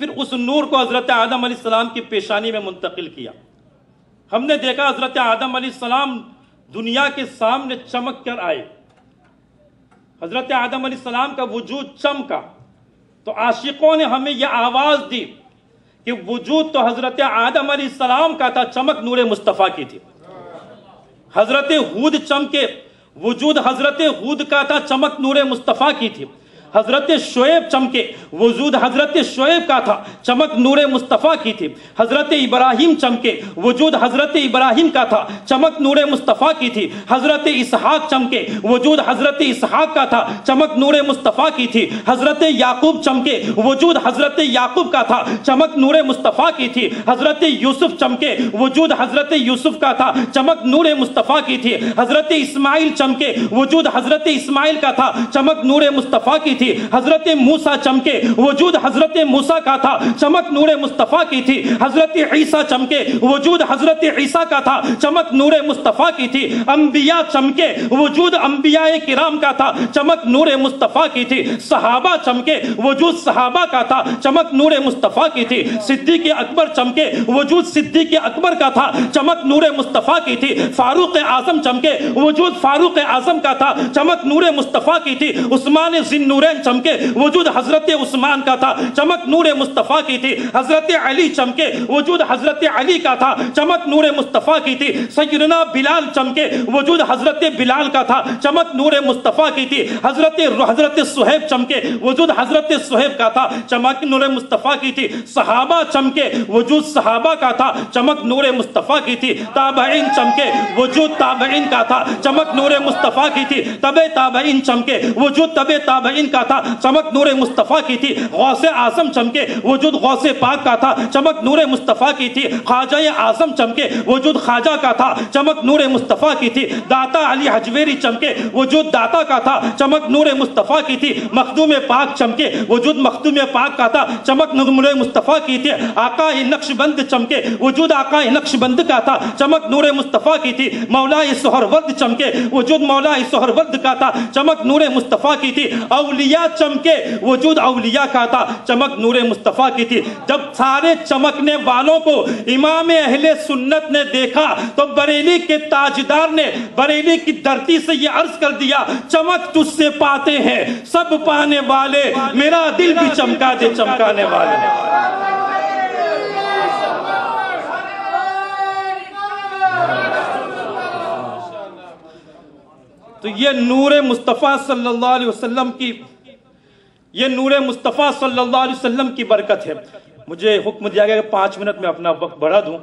फिर उस नूर को हज़रत आदम सलाम की पेशानी में मुंतकिल किया। हमने देखा हज़रत आदम सलाम दुनिया के सामने चमक कर आए। हज़रत आदम सलाम का वजूद चमका। तो आशिकों ने हमें यह आवाज़ दी कि वजूद तो हज़रत आदम सलाम का था, चमक नूर मुस्तफ़ा की थी। हज़रत हूद चमके वजूद हज़रत हूद का था चमक नूर मुस्तफ़ा की थी। हज़रत शोएब चमके। वजूद हज़रत शोएब का था। चमक नूर मुस्तफ़ा की थी। हज़रत इब्राहिम चमके। वजूद हज़रत इब्राहिम का था। चमक नूर मुस्तफ़ा की थी। हज़रत इसहाक चमके। वजूद हज़रत इसहाक का था। चमक नूर मुस्तफ़ा की थी। हज़रत याकूब चमके। वजूद हज़रत याकूब का था। चमक नूर मुस्तफ़ा की थी। हज़रत यूसुफ चमके। वजूद हज़रत यूसुफ का था। चमक नूर मुस्तफ़ा की थी। हज़रत इस्माइल चमके। वजूद हज़रत इस्माइल का था। चमक नूर मुस्तफ़ा की थी। हज़रत मूसा चमके। वजूद हज़रत मूसा का था। चमक नूर मुस्तफ़ा की थी। हज़रत ईसा चमके। वजूद हज़रत ईसा का था। चमक नूर मुस्तफ़ा की थी। अंबिया चमके। वजूद अंबिया किराम का था। चमक नूर मुस्तफ़ा की थी। सहाबा चमके। वजूद सहाबा का था। चमक नूर मुस्तफ़ा की थी। सिद्दीक अकबर चमके। वजूद सिद्दीक अकबर का था। चमक नूर मुस्तफ़ा की थी। फारूक आज़म चमके। वजूद फारूक आज़म का था। चमक नूर मुस्तफ़ा की थी। उस्मान जिन नूरैन चमके, वजूद हज़रत उस्मान का था। चमक नूर मुस्तफ़ा की थी। हज़रत अली चमके, वजूद हज़रत अली का था। चमक नूर मुस्तफ़ा की थी। सैदना बिलाल चमके, वजूद हज़रत बिलाल का था। चमक नूर मुस्तफ़ा की थी। हज़रत हज़रत सुहेब चमके, वजूद हज़रत सुहेब का था। चमक नूर मुस्तफ़ा की थी। सहाबा चमके, वजूद सहाबा का था। चमक नूर मुस्तफ़ा की थी। ताबईन चमके, वजूद ताबईन का था। चमक नूर मुस्तफ़ा की थी। तबे ताबईन चमके, वजूद तबे ताबईन का था। चमक नूर मुस्तफ़ा की थी। गौसे आज़म चमके, वजूद गौसे पाक का था। चमक नूर मुस्तफ़ा की थी। ख्वाजा आज़म चमके, वजूद ख्वाजा का था। चमक नूर मुस्तफ़ा की थी। दाता अली हजवेरी चमके, वजूद दाता का था। चमक नूर मुस्तफ़ा की थी। मखदूम पाक चमके, वजूद मखदूम पाक का था। चमक नूर मुस्तफ़ा की थी। आका नक्शबंद चमके, वजूद आका नक्शबंद का था। चमक नूर मुस्तफ़ा की थी। मौला सोहरवर्द चमके, वजूद मौला सोहरवर्द का था। चमक नूर मुस्तफ़ा की थी। अलिया चमके, वजूद अलिया का था, चमक नूर मुस्तफ़ा की थी। जब सारे चमकने वालों को इमाम अहले सुन्नत ने देखा तो बरेली के ताजदार ने, बरेली की धरती से ये अर्ज़ कर दिया, चमक तुझसे पाते हैं, सब पाने वाले, मेरा दिल भी चमका दे, चमकाने वाले। तो ये नूर मुस्तफ़ा सल्लल्लाहु अलैहि वसल्लम की ये नूर मुस्तफ़ा सल्लल्लाहु अलैहि वसल्लम की बरकत है। मुझे हुक्म दिया गया कि पाँच मिनट में अपना वक्त बढ़ा दूँ।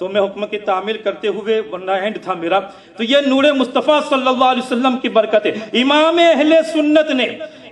तो मैं हुक्म की तामील करते हुए वरना एंड था मेरा। तो ये नूर मुस्तफ़ा सल्लल्लाहु अलैहि वसल्लम की बरकत है। इमाम अहले सुन्नत ने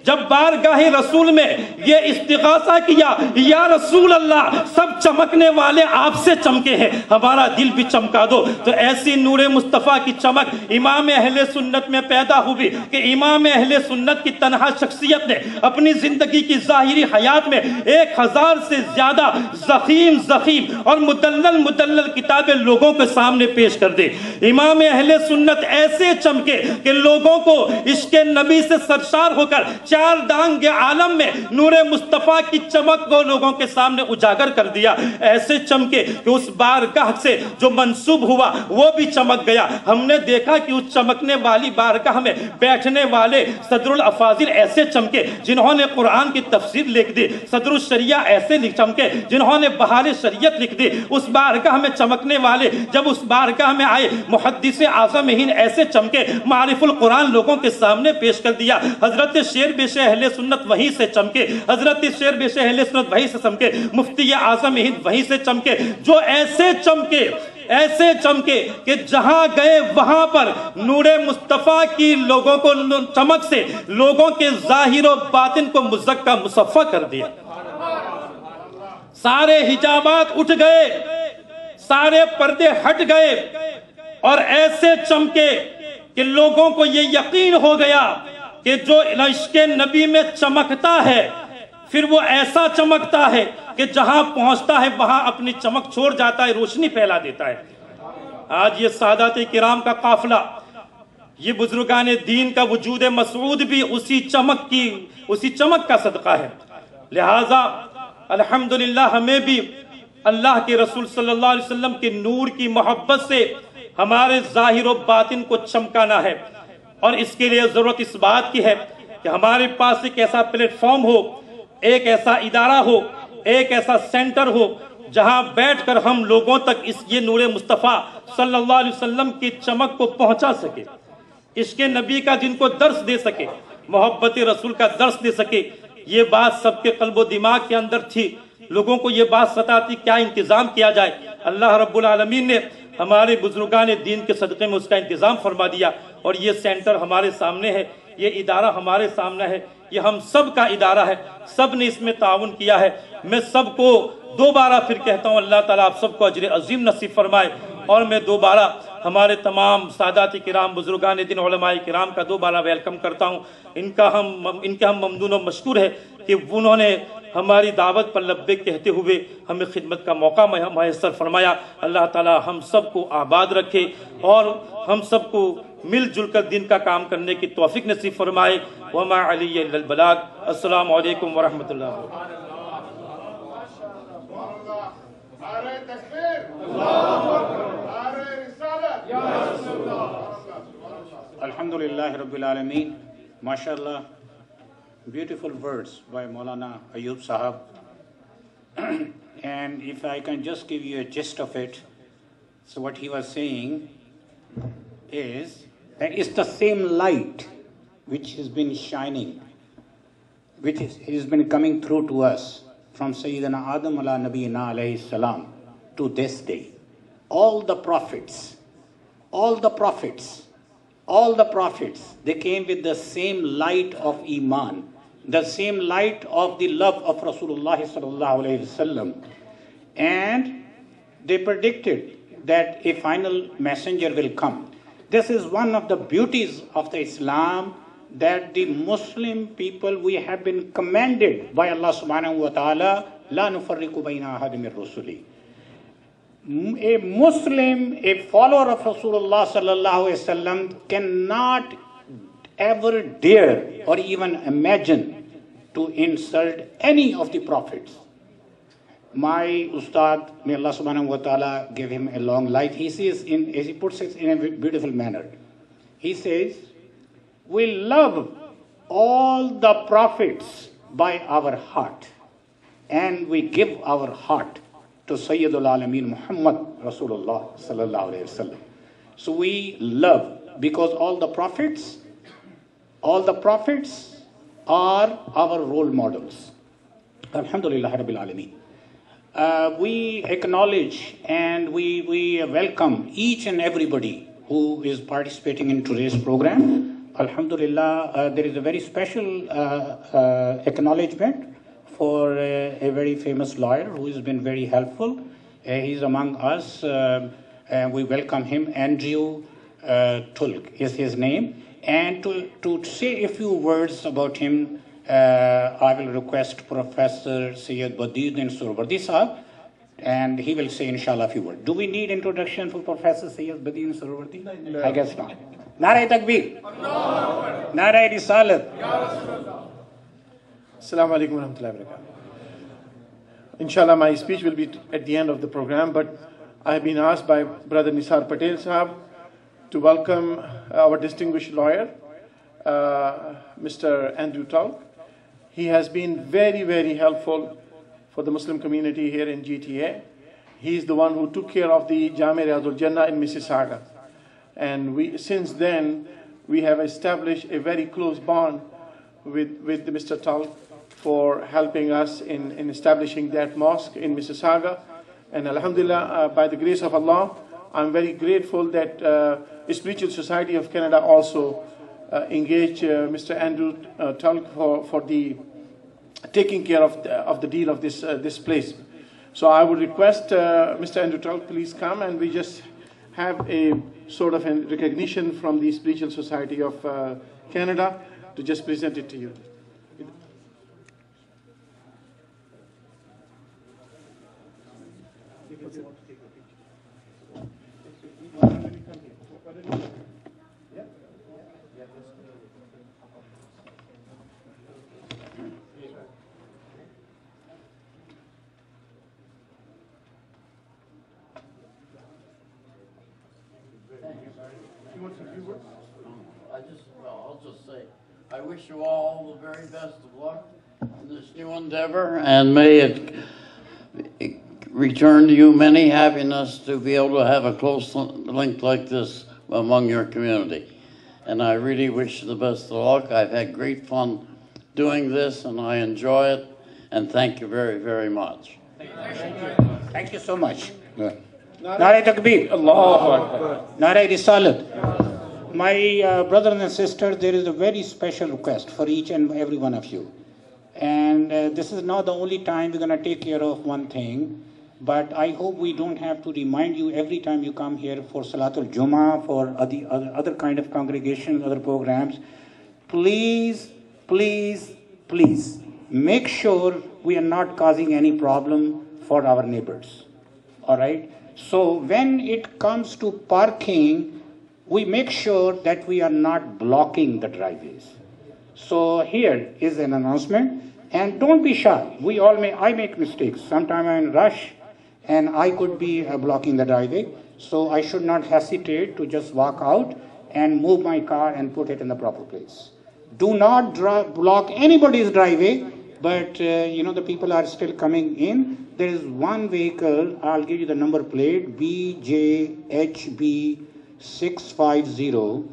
जब बारगाह रसूल में ये इस्तिगासा किया, या रसूल अल्लाह सब चमकने वाले आपसे चमके हैं, हमारा दिल भी चमका दो। तो ऐसी नूर मुस्तफ़ा की चमक इमाम अहले सुन्नत में पैदा हुई कि इमाम अहले सुन्नत की तनहा शख्सियत ने अपनी ज़िंदगी की जाहिरी हयात में एक हज़ार से ज़्यादा जखीम जखीम और मुदल्लल मुदल्लल किताबें लोगों के सामने पेश कर दे। इमाम अहले सुन्नत ऐसे चमके कि लोगों को इसके नबी से सरशार होकर चार दांग के आलम में नूर मुस्तफ़ा की चमक को लोगों के सामने उजागर कर दिया। ऐसे चमके कि उस बारगाह से जो मंसूब हुआ, वो भी चमक गया। हमने देखा कि उस चमकने वाली बारगाह में बैठने वाले सदरुल अफाजिल ऐसे चमके, जिन्होंने कुरान की तफसीर लिख दी। सदरुल शरिया ऐसे चमके, जिन्होंने बहार शरीयत लिख दी। उस बारगाह में चमकने वाले, जब उस बारगाह में आए मुहदस आज़म हिंद ऐसे चमके, मारिफुल कुरान लोगों के सामने पेश कर दिया। हज़रत शेर बेश अहले सुन्नत वहीं से चमके। हज़रत शेर बेश अहले सुन्नत वहीं से चमके। मुफ्ती आज़म हिंद वहीं से चमके। जो ऐसे चमके ऐसे चमके कि जहाँ गए वहाँ पर नूरे मुस्तफ़ा की लोगों को चमक से लोगों के ज़ाहिर बातिन को मुजक्का मुसफ़ा कर दिया। सारे हिजाबात उठ गए, सारे पर्दे हट गए और ऐसे चमके कि लोगों को ये यकीन हो गया कि जो इश्क नबी में चमकता है, फिर वो ऐसा चमकता है कि जहाँ पहुँचता है, वहाँ अपनी चमक छोड़ जाता है, रोशनी फैला देता है। आज ये सादात किराम का काफिला, ये बुजुर्गान दीन का वजूद मसूद भी उसी चमक की, उसी चमक का सदका है। लिहाजा, अल्हम्दुलिल्लाह, हमें भी अल्लाह के रसूल सल्लल्लाहु अलैहि वसल्लम के नूर की मोहब्बत से हमारे ज़ाहिर बातिन को चमकाना है। और इसके लिए ज़रूरत इस बात की है कि हमारे पास एक ऐसा प्लेटफॉर्म हो, एक ऐसा इदारा हो, एक ऐसा सेंटर हो, जहाँ बैठकर हम लोगों तक इस ये नूर मुस्तफ़ा सल्लल्लाहु अलैहि वसल्लम की चमक को पहुँचा सके, इसके नबी का जिनको दर्श दे सके, मोहब्बत रसूल का दर्श दे सके, ये बात सबके कल्बो दिमाग के अंदर थी। लोगों को ये बात सताती क्या इंतज़ाम किया जाए? अल्लाह रब्बुल ने हमारे बुजुर्गान दीन के सदक़े में उसका इंतज़ाम फरमा दिया। और ये सेंटर हमारे सामने है, ये इदारा हमारे सामने है, ये हम सब का इदारा है। सबने इसमें ताउन किया है। मैं सबको दोबारा फिर कहता हूँ, अल्लाह ताला आप सबको अजर अजीम नसीब फरमाए। और मैं दोबारा हमारे तमाम सादाती किराम, बुजुर्गान दिन किराम का दोबारा वेलकम करता हूँ। इनका हम, इनके हम ममदून मशहूर है कि उन्होंने हमारी दावत पर लब्बे कहते हुए हमें खिदमत का मौका मैसर फरमाया अल्लाह ताला हम सबको आबाद रखे और हम सबको मिलजुल कर दिन का काम करने की तोफ़ी नसीब फरमाए वमा अली बलाग अस्सलाम वालेकुम वरहमतुल्लाह Alhamdulillah Rabbil Alameen. MashaAllah. Beautiful words by Maulana Ayub Sahab. and if I can just give you a gist of it, so what he was saying is that it's the same light which has been shining, which has been coming through to us from Sayyidina Adam ala Nabiyina alayhi salam to this day. All the prophets, all the prophets, all the prophets, they came with the same light of Iman, the same light of the love of Rasulullah sallallahu. And they predicted that a final messenger will come. This is one of the beauties of the Islam that the Muslim people we have been commanded by Allah subhanahu wa ta'ala la nufarriqu bayna ahadin rusuli a Muslim, a follower of Rasulullah sallallahu cannot ever dare or even imagine to insult any of the prophets. My Ustad, may Allah subhanahu wa ta'ala give him a long life. He says, in, as he puts it in a beautiful manner, he says, we love all the prophets by our heart and we give our heart to Sayyidul Alameen Muhammad Rasulullah. So we love because all the prophets, all the prophets are our role models. Alhamdulillah Rabbil Alameen. Uh, we acknowledge and we, we welcome each and everybody who is participating in today's program. Alhamdulillah, uh, there is a very special uh, uh acknowledgement for a, a, very famous lawyer who has been very helpful. Uh, he's among us, uh, and we welcome him. Andrew uh, Tulk is his name. And to, to say a few words about him, uh, I will request Professor Syed Badiuddin Surwardi Sahab, and he will say, inshallah, a few words. Do we need introduction for Professor Syed Badiuddin Surwardi? No. I guess not. Narai Takbir. No. Narai Risalat. Assalamu alaikum warahmatullahi wabarakatuh. Inshallah, my speech will be at the end of the program, but I have been asked by Brother Nisar Patel Sahab to welcome our distinguished lawyer, uh, Mr. Andrew Tulk. He has been very, very helpful for the Muslim community here in GTA. He is the one who took care of the Jami Riyadul Jannah in Mississauga. And we, since then, we have established a very close bond with, with Mr. Tulk for helping us in, in establishing that mosque in Mississauga. And Alhamdulillah, uh, by the grace of Allah, I'm very grateful that uh, Spiritual Society of Canada also uh, engaged uh, Mr. Andrew uh, Tulk for, for the taking care of the, of the deal of this, uh, this place. So I would request Mr. Andrew Tulk, please come and we just have a sort of a recognition from the Spiritual Society of Canada to just present it to you. Wish you all the very best of luck. In this new endeavor, and may it return to you many happiness to be able to have a close link like this among your community. And I really wish you the best of luck. I've had great fun doing this, and I enjoy it. And thank you very, very much. Thank you so much. Nare Takbir. Allahu Akbar. Nare Risalat. My uh, brothers and sisters, there is a very special request for each and every one of you. And uh, this is not the only time we're going to take care of one thing, but I hope we don't have to remind you every time you come here for Salatul Jummah, for other, other, other kind of congregations, other programs. Please, please, please make sure we are not causing any problem for our neighbors. All right? So when it comes to parking, we make sure that we are not blocking the driveways. So here is an announcement, and don't be shy. We all may I make mistakes. Sometimes I'm in rush, and I could be uh, blocking the driveway. So I should not hesitate to just walk out and move my car and put it in the proper place. Do not block anybody's driveway, but uh, you know the people are still coming in. There is one vehicle. I'll give you the number plate BJHB 650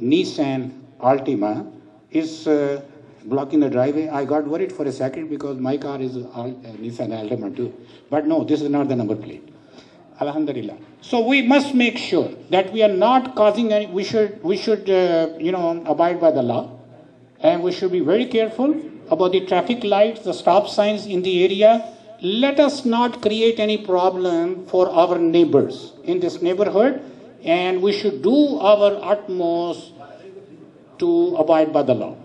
Nissan Altima is uh, blocking the driveway. I got worried for a second because my car is uh, Nissan Altima too. But no, this is not the number plate. Alhamdulillah. So we must make sure that we are not causing any. We should we should uh, you know abide by the law, and we should be very careful about the traffic lights, the stop signs in the area. Let us not create any problem for our neighbors in this neighborhood, and we should do our utmost to abide by the law.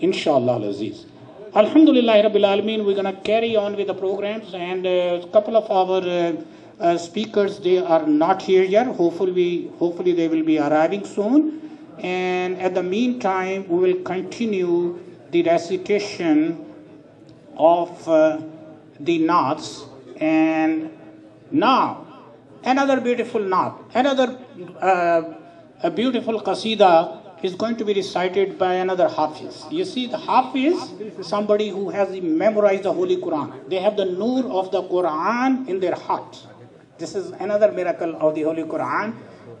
Inshallah, Aziz. Alhamdulillah, Rabbil Alameen, we're going to carry on with the programs, and a couple of our uh, uh, speakers, they are not here yet. Hopefully, hopefully they will be arriving soon. And at the meantime, we will continue the recitation of uh, the knots. And now, another beautiful knot, another uh, a beautiful qasida is going to be recited by another Hafiz. You see, the Hafiz, is somebody who has memorized the Holy Quran. They have the nur of the Quran in their heart. This is another miracle of the Holy Quran.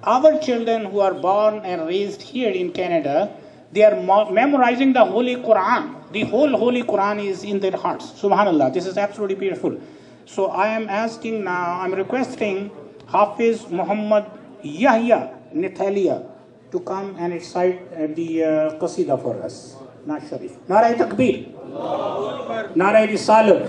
Our children who are born and raised here in Canada, they are memorizing the Holy Quran. The whole Holy Quran is in their hearts. Subhanallah. This is absolutely beautiful. So I am asking now, I'm requesting Hafiz Muhammad Yahya Nithalia to come and recite uh, the uh, qasida for us. Not Sharif. Narai Takbir. Narai Risalat.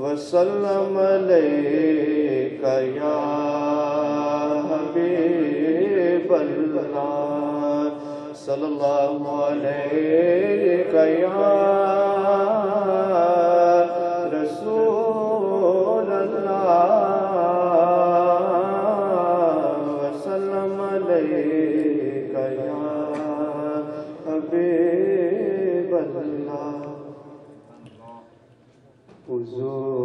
वसलम कया सल्लल्लाहु अलैहि कया Jesus.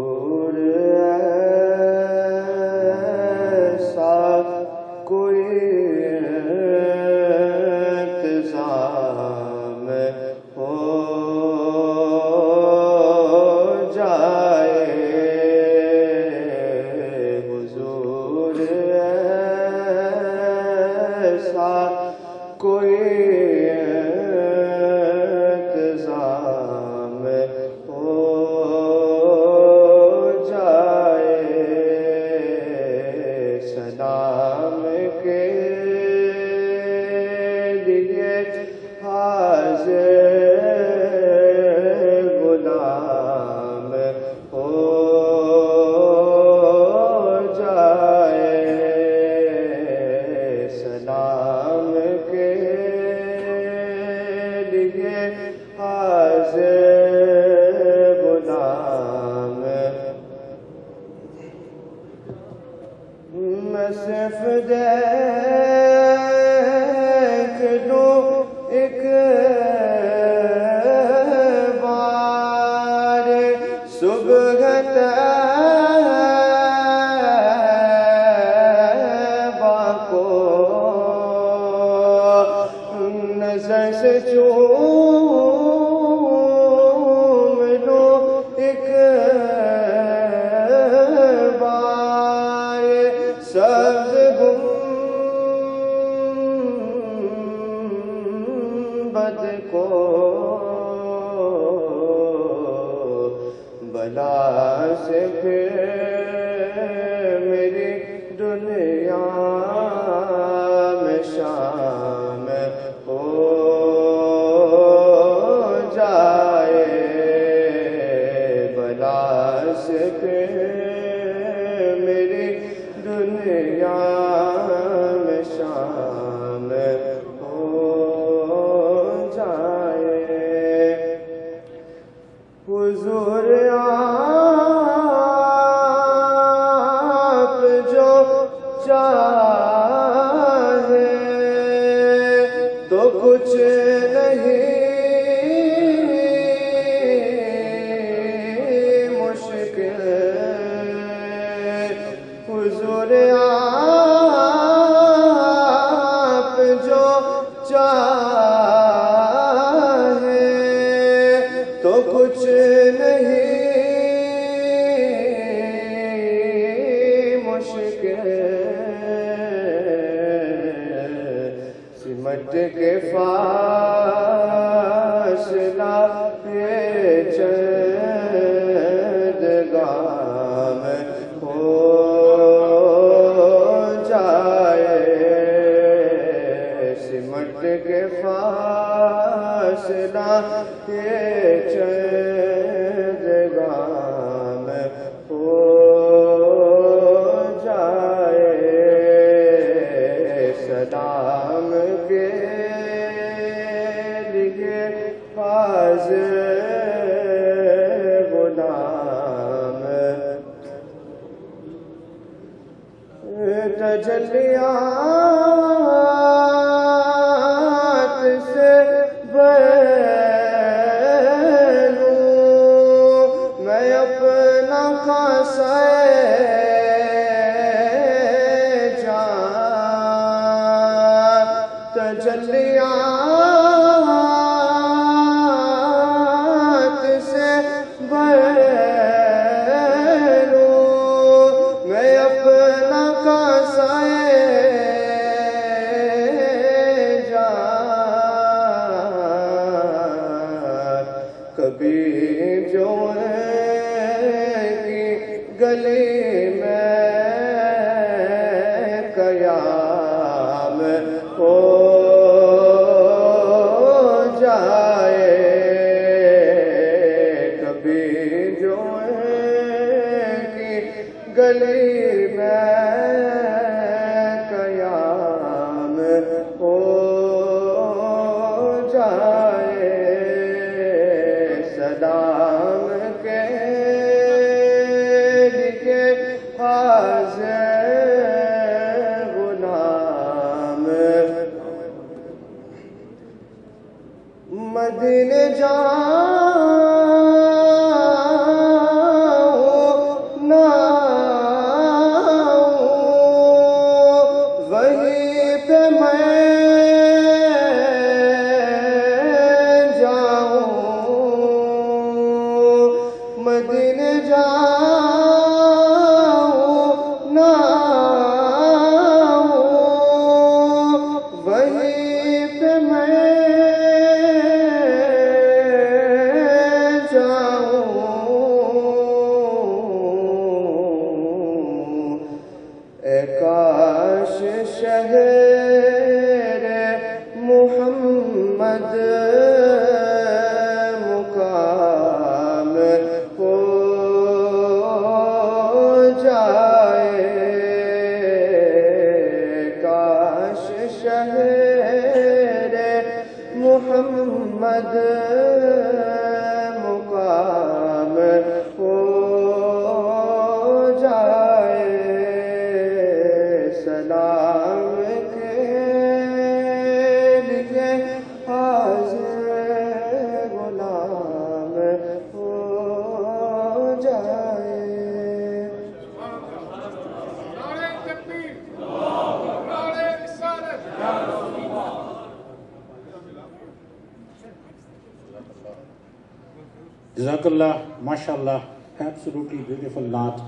माशाल्लाह absolutely beautiful नात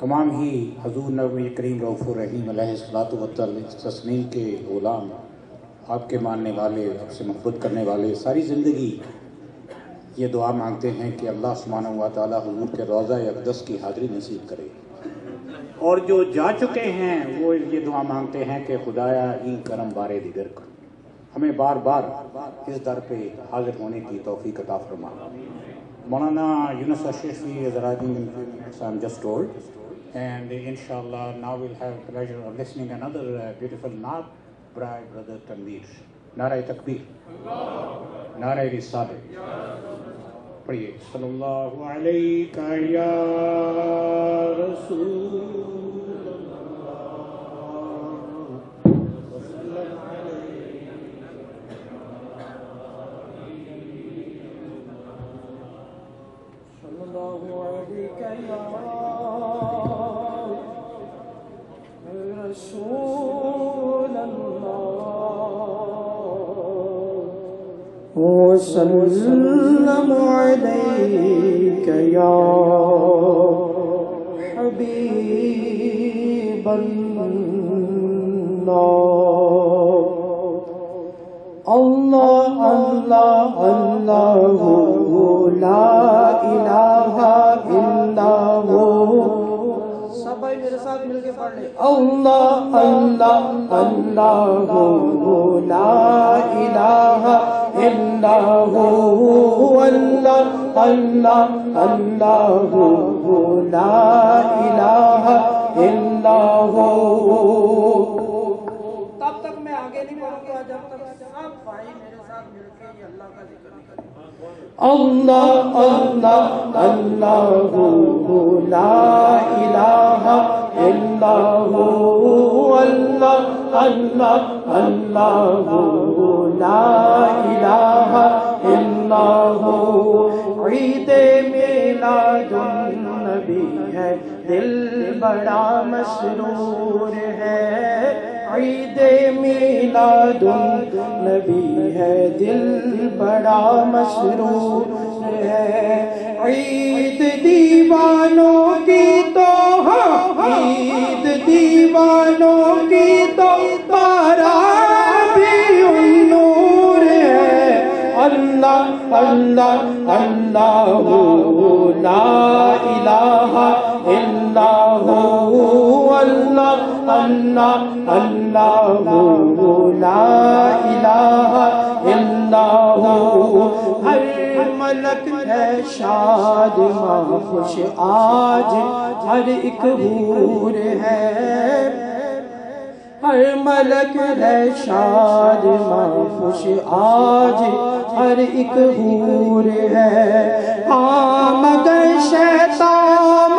तमाम ही हजूर नबी करीम रऊफ़ुर रहीम तस्नीम के ग़ुलाम, आपके मानने वाले, आपसे मोहब्बत करने वाले, सारी ज़िंदगी ये दुआ मांगते हैं कि अल्लाह सुबहान व ताली हुजूर के रोज़ा अकदस की हाज़िरी नसीब करे। और जो जा चुके हैं, वो ये दुआ मांगते हैं कि खुदाया ई करम बारे दिगर कर। हमें बार बार इस दर पे हाजिर होने की तौफीक अता फरमा। Monana Yunus Ashishi is arriving in few minutes, I'm just told. And inshallah, now we'll have pleasure of listening another uh, beautiful Naab Brai brother Tanvir. Narai Takbir. Narai Risabe. Pray. Sallallahu alayka ya Rasul. अलैहि या रसूल अल्लाह वसल्लम अल्लाह अल्लाह अल्लाह ला इलाहा इल्लल्लाह सब भाई मेरे साथ मिलके पढ़ ले। अल्लाह अल्लाह अल्लाह ला इलाहा इल्लल्लाह अल्लाह अल्लाह अल्लाह ला इलाहा इल्लल्लाह तब तक मैं आगे नहीं बढ़ूँगा जब तक सब भाई मेरे साथ मिलके ये अल्लाह अल्लाह अल्लाह ला इलाहा इल्लल्लाह अल्लाह अल्लाह अल्लाह ला इलाहा इल्लल्लाह ईद मिलादुन नबी है, दिल बड़ा मसरूर है। ईद मिलादुन, नबी है दिल बड़ा मसरूर है। ईद दीवानों की तो हाँ ईद दीवानों की तो पारा भी नूर है। अल्लाह अल्लाह अल्लाह ला इलाहा अल्लाह अल्लाह ला इलाहा इल्लल्लाह हर मलक है शाद खुश आज, हर एक हूर है। हर मलक है शाद खुश आज, हर एक हूर है। हाँ मगर शैतान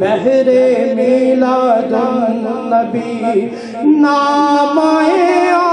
बहरे मिलादुन नबी नामाए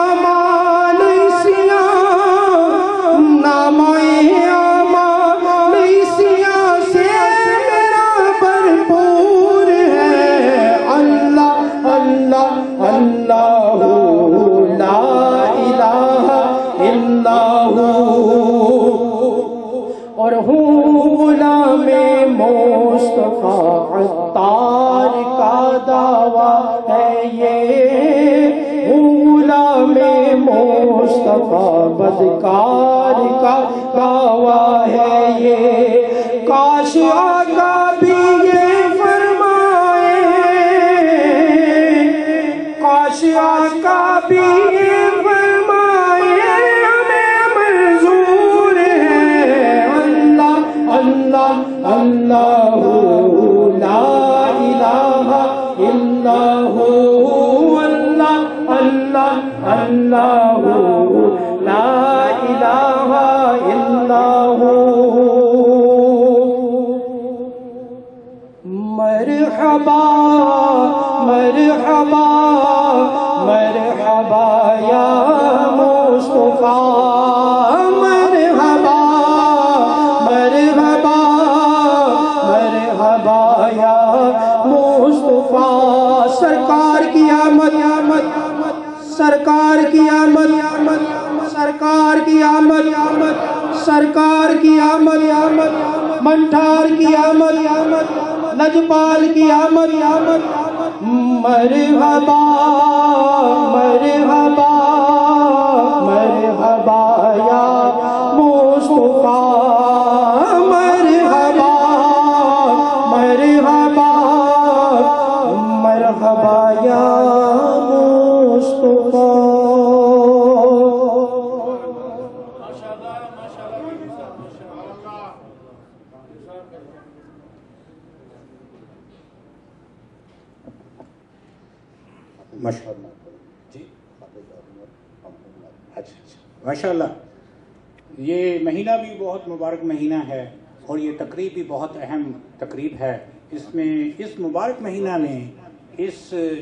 महीना में इस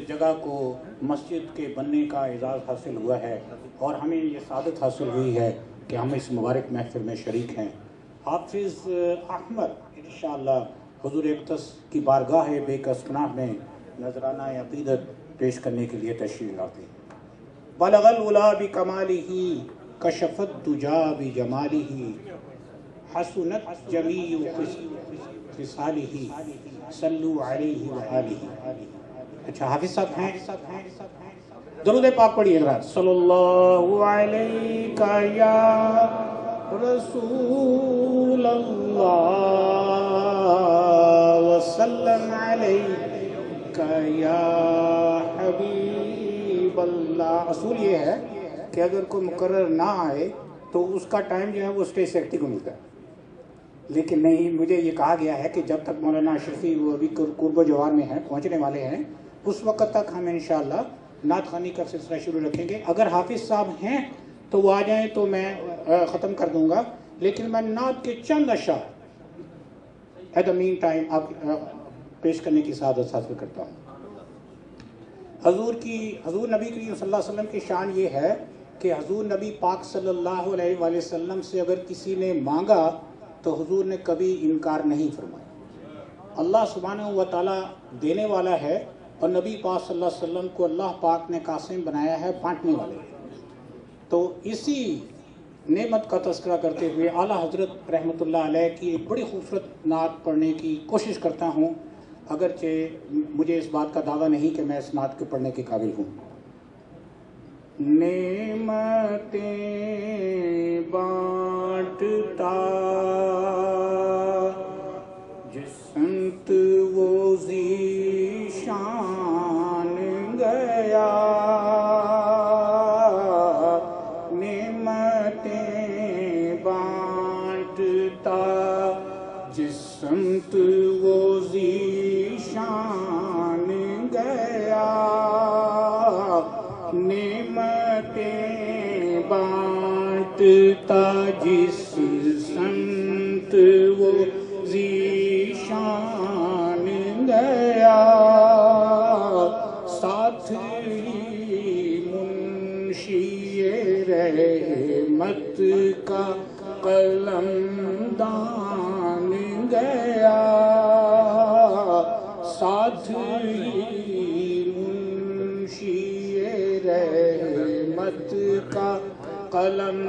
जगह को मस्जिद के बनने का एजाज़ हासिल हुआ है और हमें ये सादत हासिल हुई है कि हम इस मुबारक महफिल में शरीक हैं। हाफिज़ अहमद इन हजूर अकदस की बारगाह बेकसनाह में नजराना अकीदत पेश करने के लिए तशरीफ़ लाते हैं। बलगल उला भी कमाली ही कशफत तुजा भी जमाली ही हसनत जमी फिसाली ही व अच्छा हाफिज साहब हैं? दरूद पाक पढ़िए रात सल्लल्लाहु अलैका या रसूल अल्लाह वसल्लम अलैका या हबीब अल्लाह असूल ये है कि अगर कोई मुकर्रर ना आए तो उसका टाइम जो है वो स्टेज सेक्रेटरी को मिलता है लेकिन नहीं, मुझे ये कहा गया है कि जब तक मौलाना शफी वो अभी कुर्ब जवार में हैं, पहुँचने वाले हैं, उस वक्त तक हम इन नात खानी का सिलसिला शुरू रखेंगे। अगर हाफिज साहब हैं तो वो आ जाएँ तो मैं ख़त्म कर दूँगा। लेकिन मैं नात के चंद अशा, एट द मीन टाइम, आप पेश करने की सादत हासिल करता हूँ। हजूर की, हजूर नबी करीम वसल्लम की शान ये है कि हजूर नबी पाक अलैहि वसल्लम से अगर किसी ने मांगा तो हुजूर ने कभी इनकार नहीं फरमाया। अल्लाह सुबहान व देने वाला है और नबी पाक सल्लल्लाहु अलैहि वसल्लम को अल्लाह पाक ने कासिम बनाया है बांटने वाले। तो इसी नेमत का तस्करा करते हुए आला हज़रत अलैह की एक बड़ी खूबसूरत नात पढ़ने की कोशिश करता हूँ, अगरचे मुझे इस बात का दावा नहीं कि मैं इस नात के पढ़ने के काबिल हूँ। नेमतें बांटता। जिस वो जी शान गया। बांटता जिस संत वो जीशान गया। साथ ही मुंशी रहमत का कलम दान गया। साथ ही मुंशी रहमत का कलम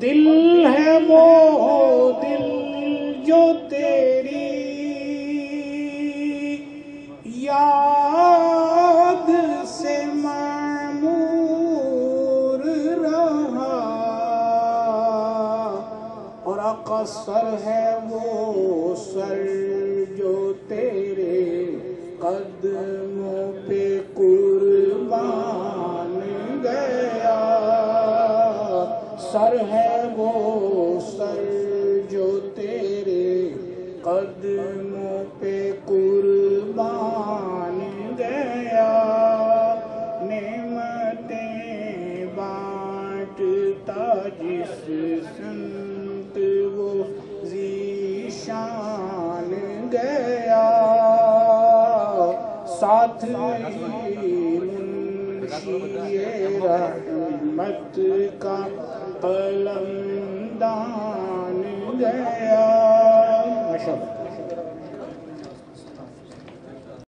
दिल है वो दिल जो तेरी याद से मामूर रहा। और अकसर है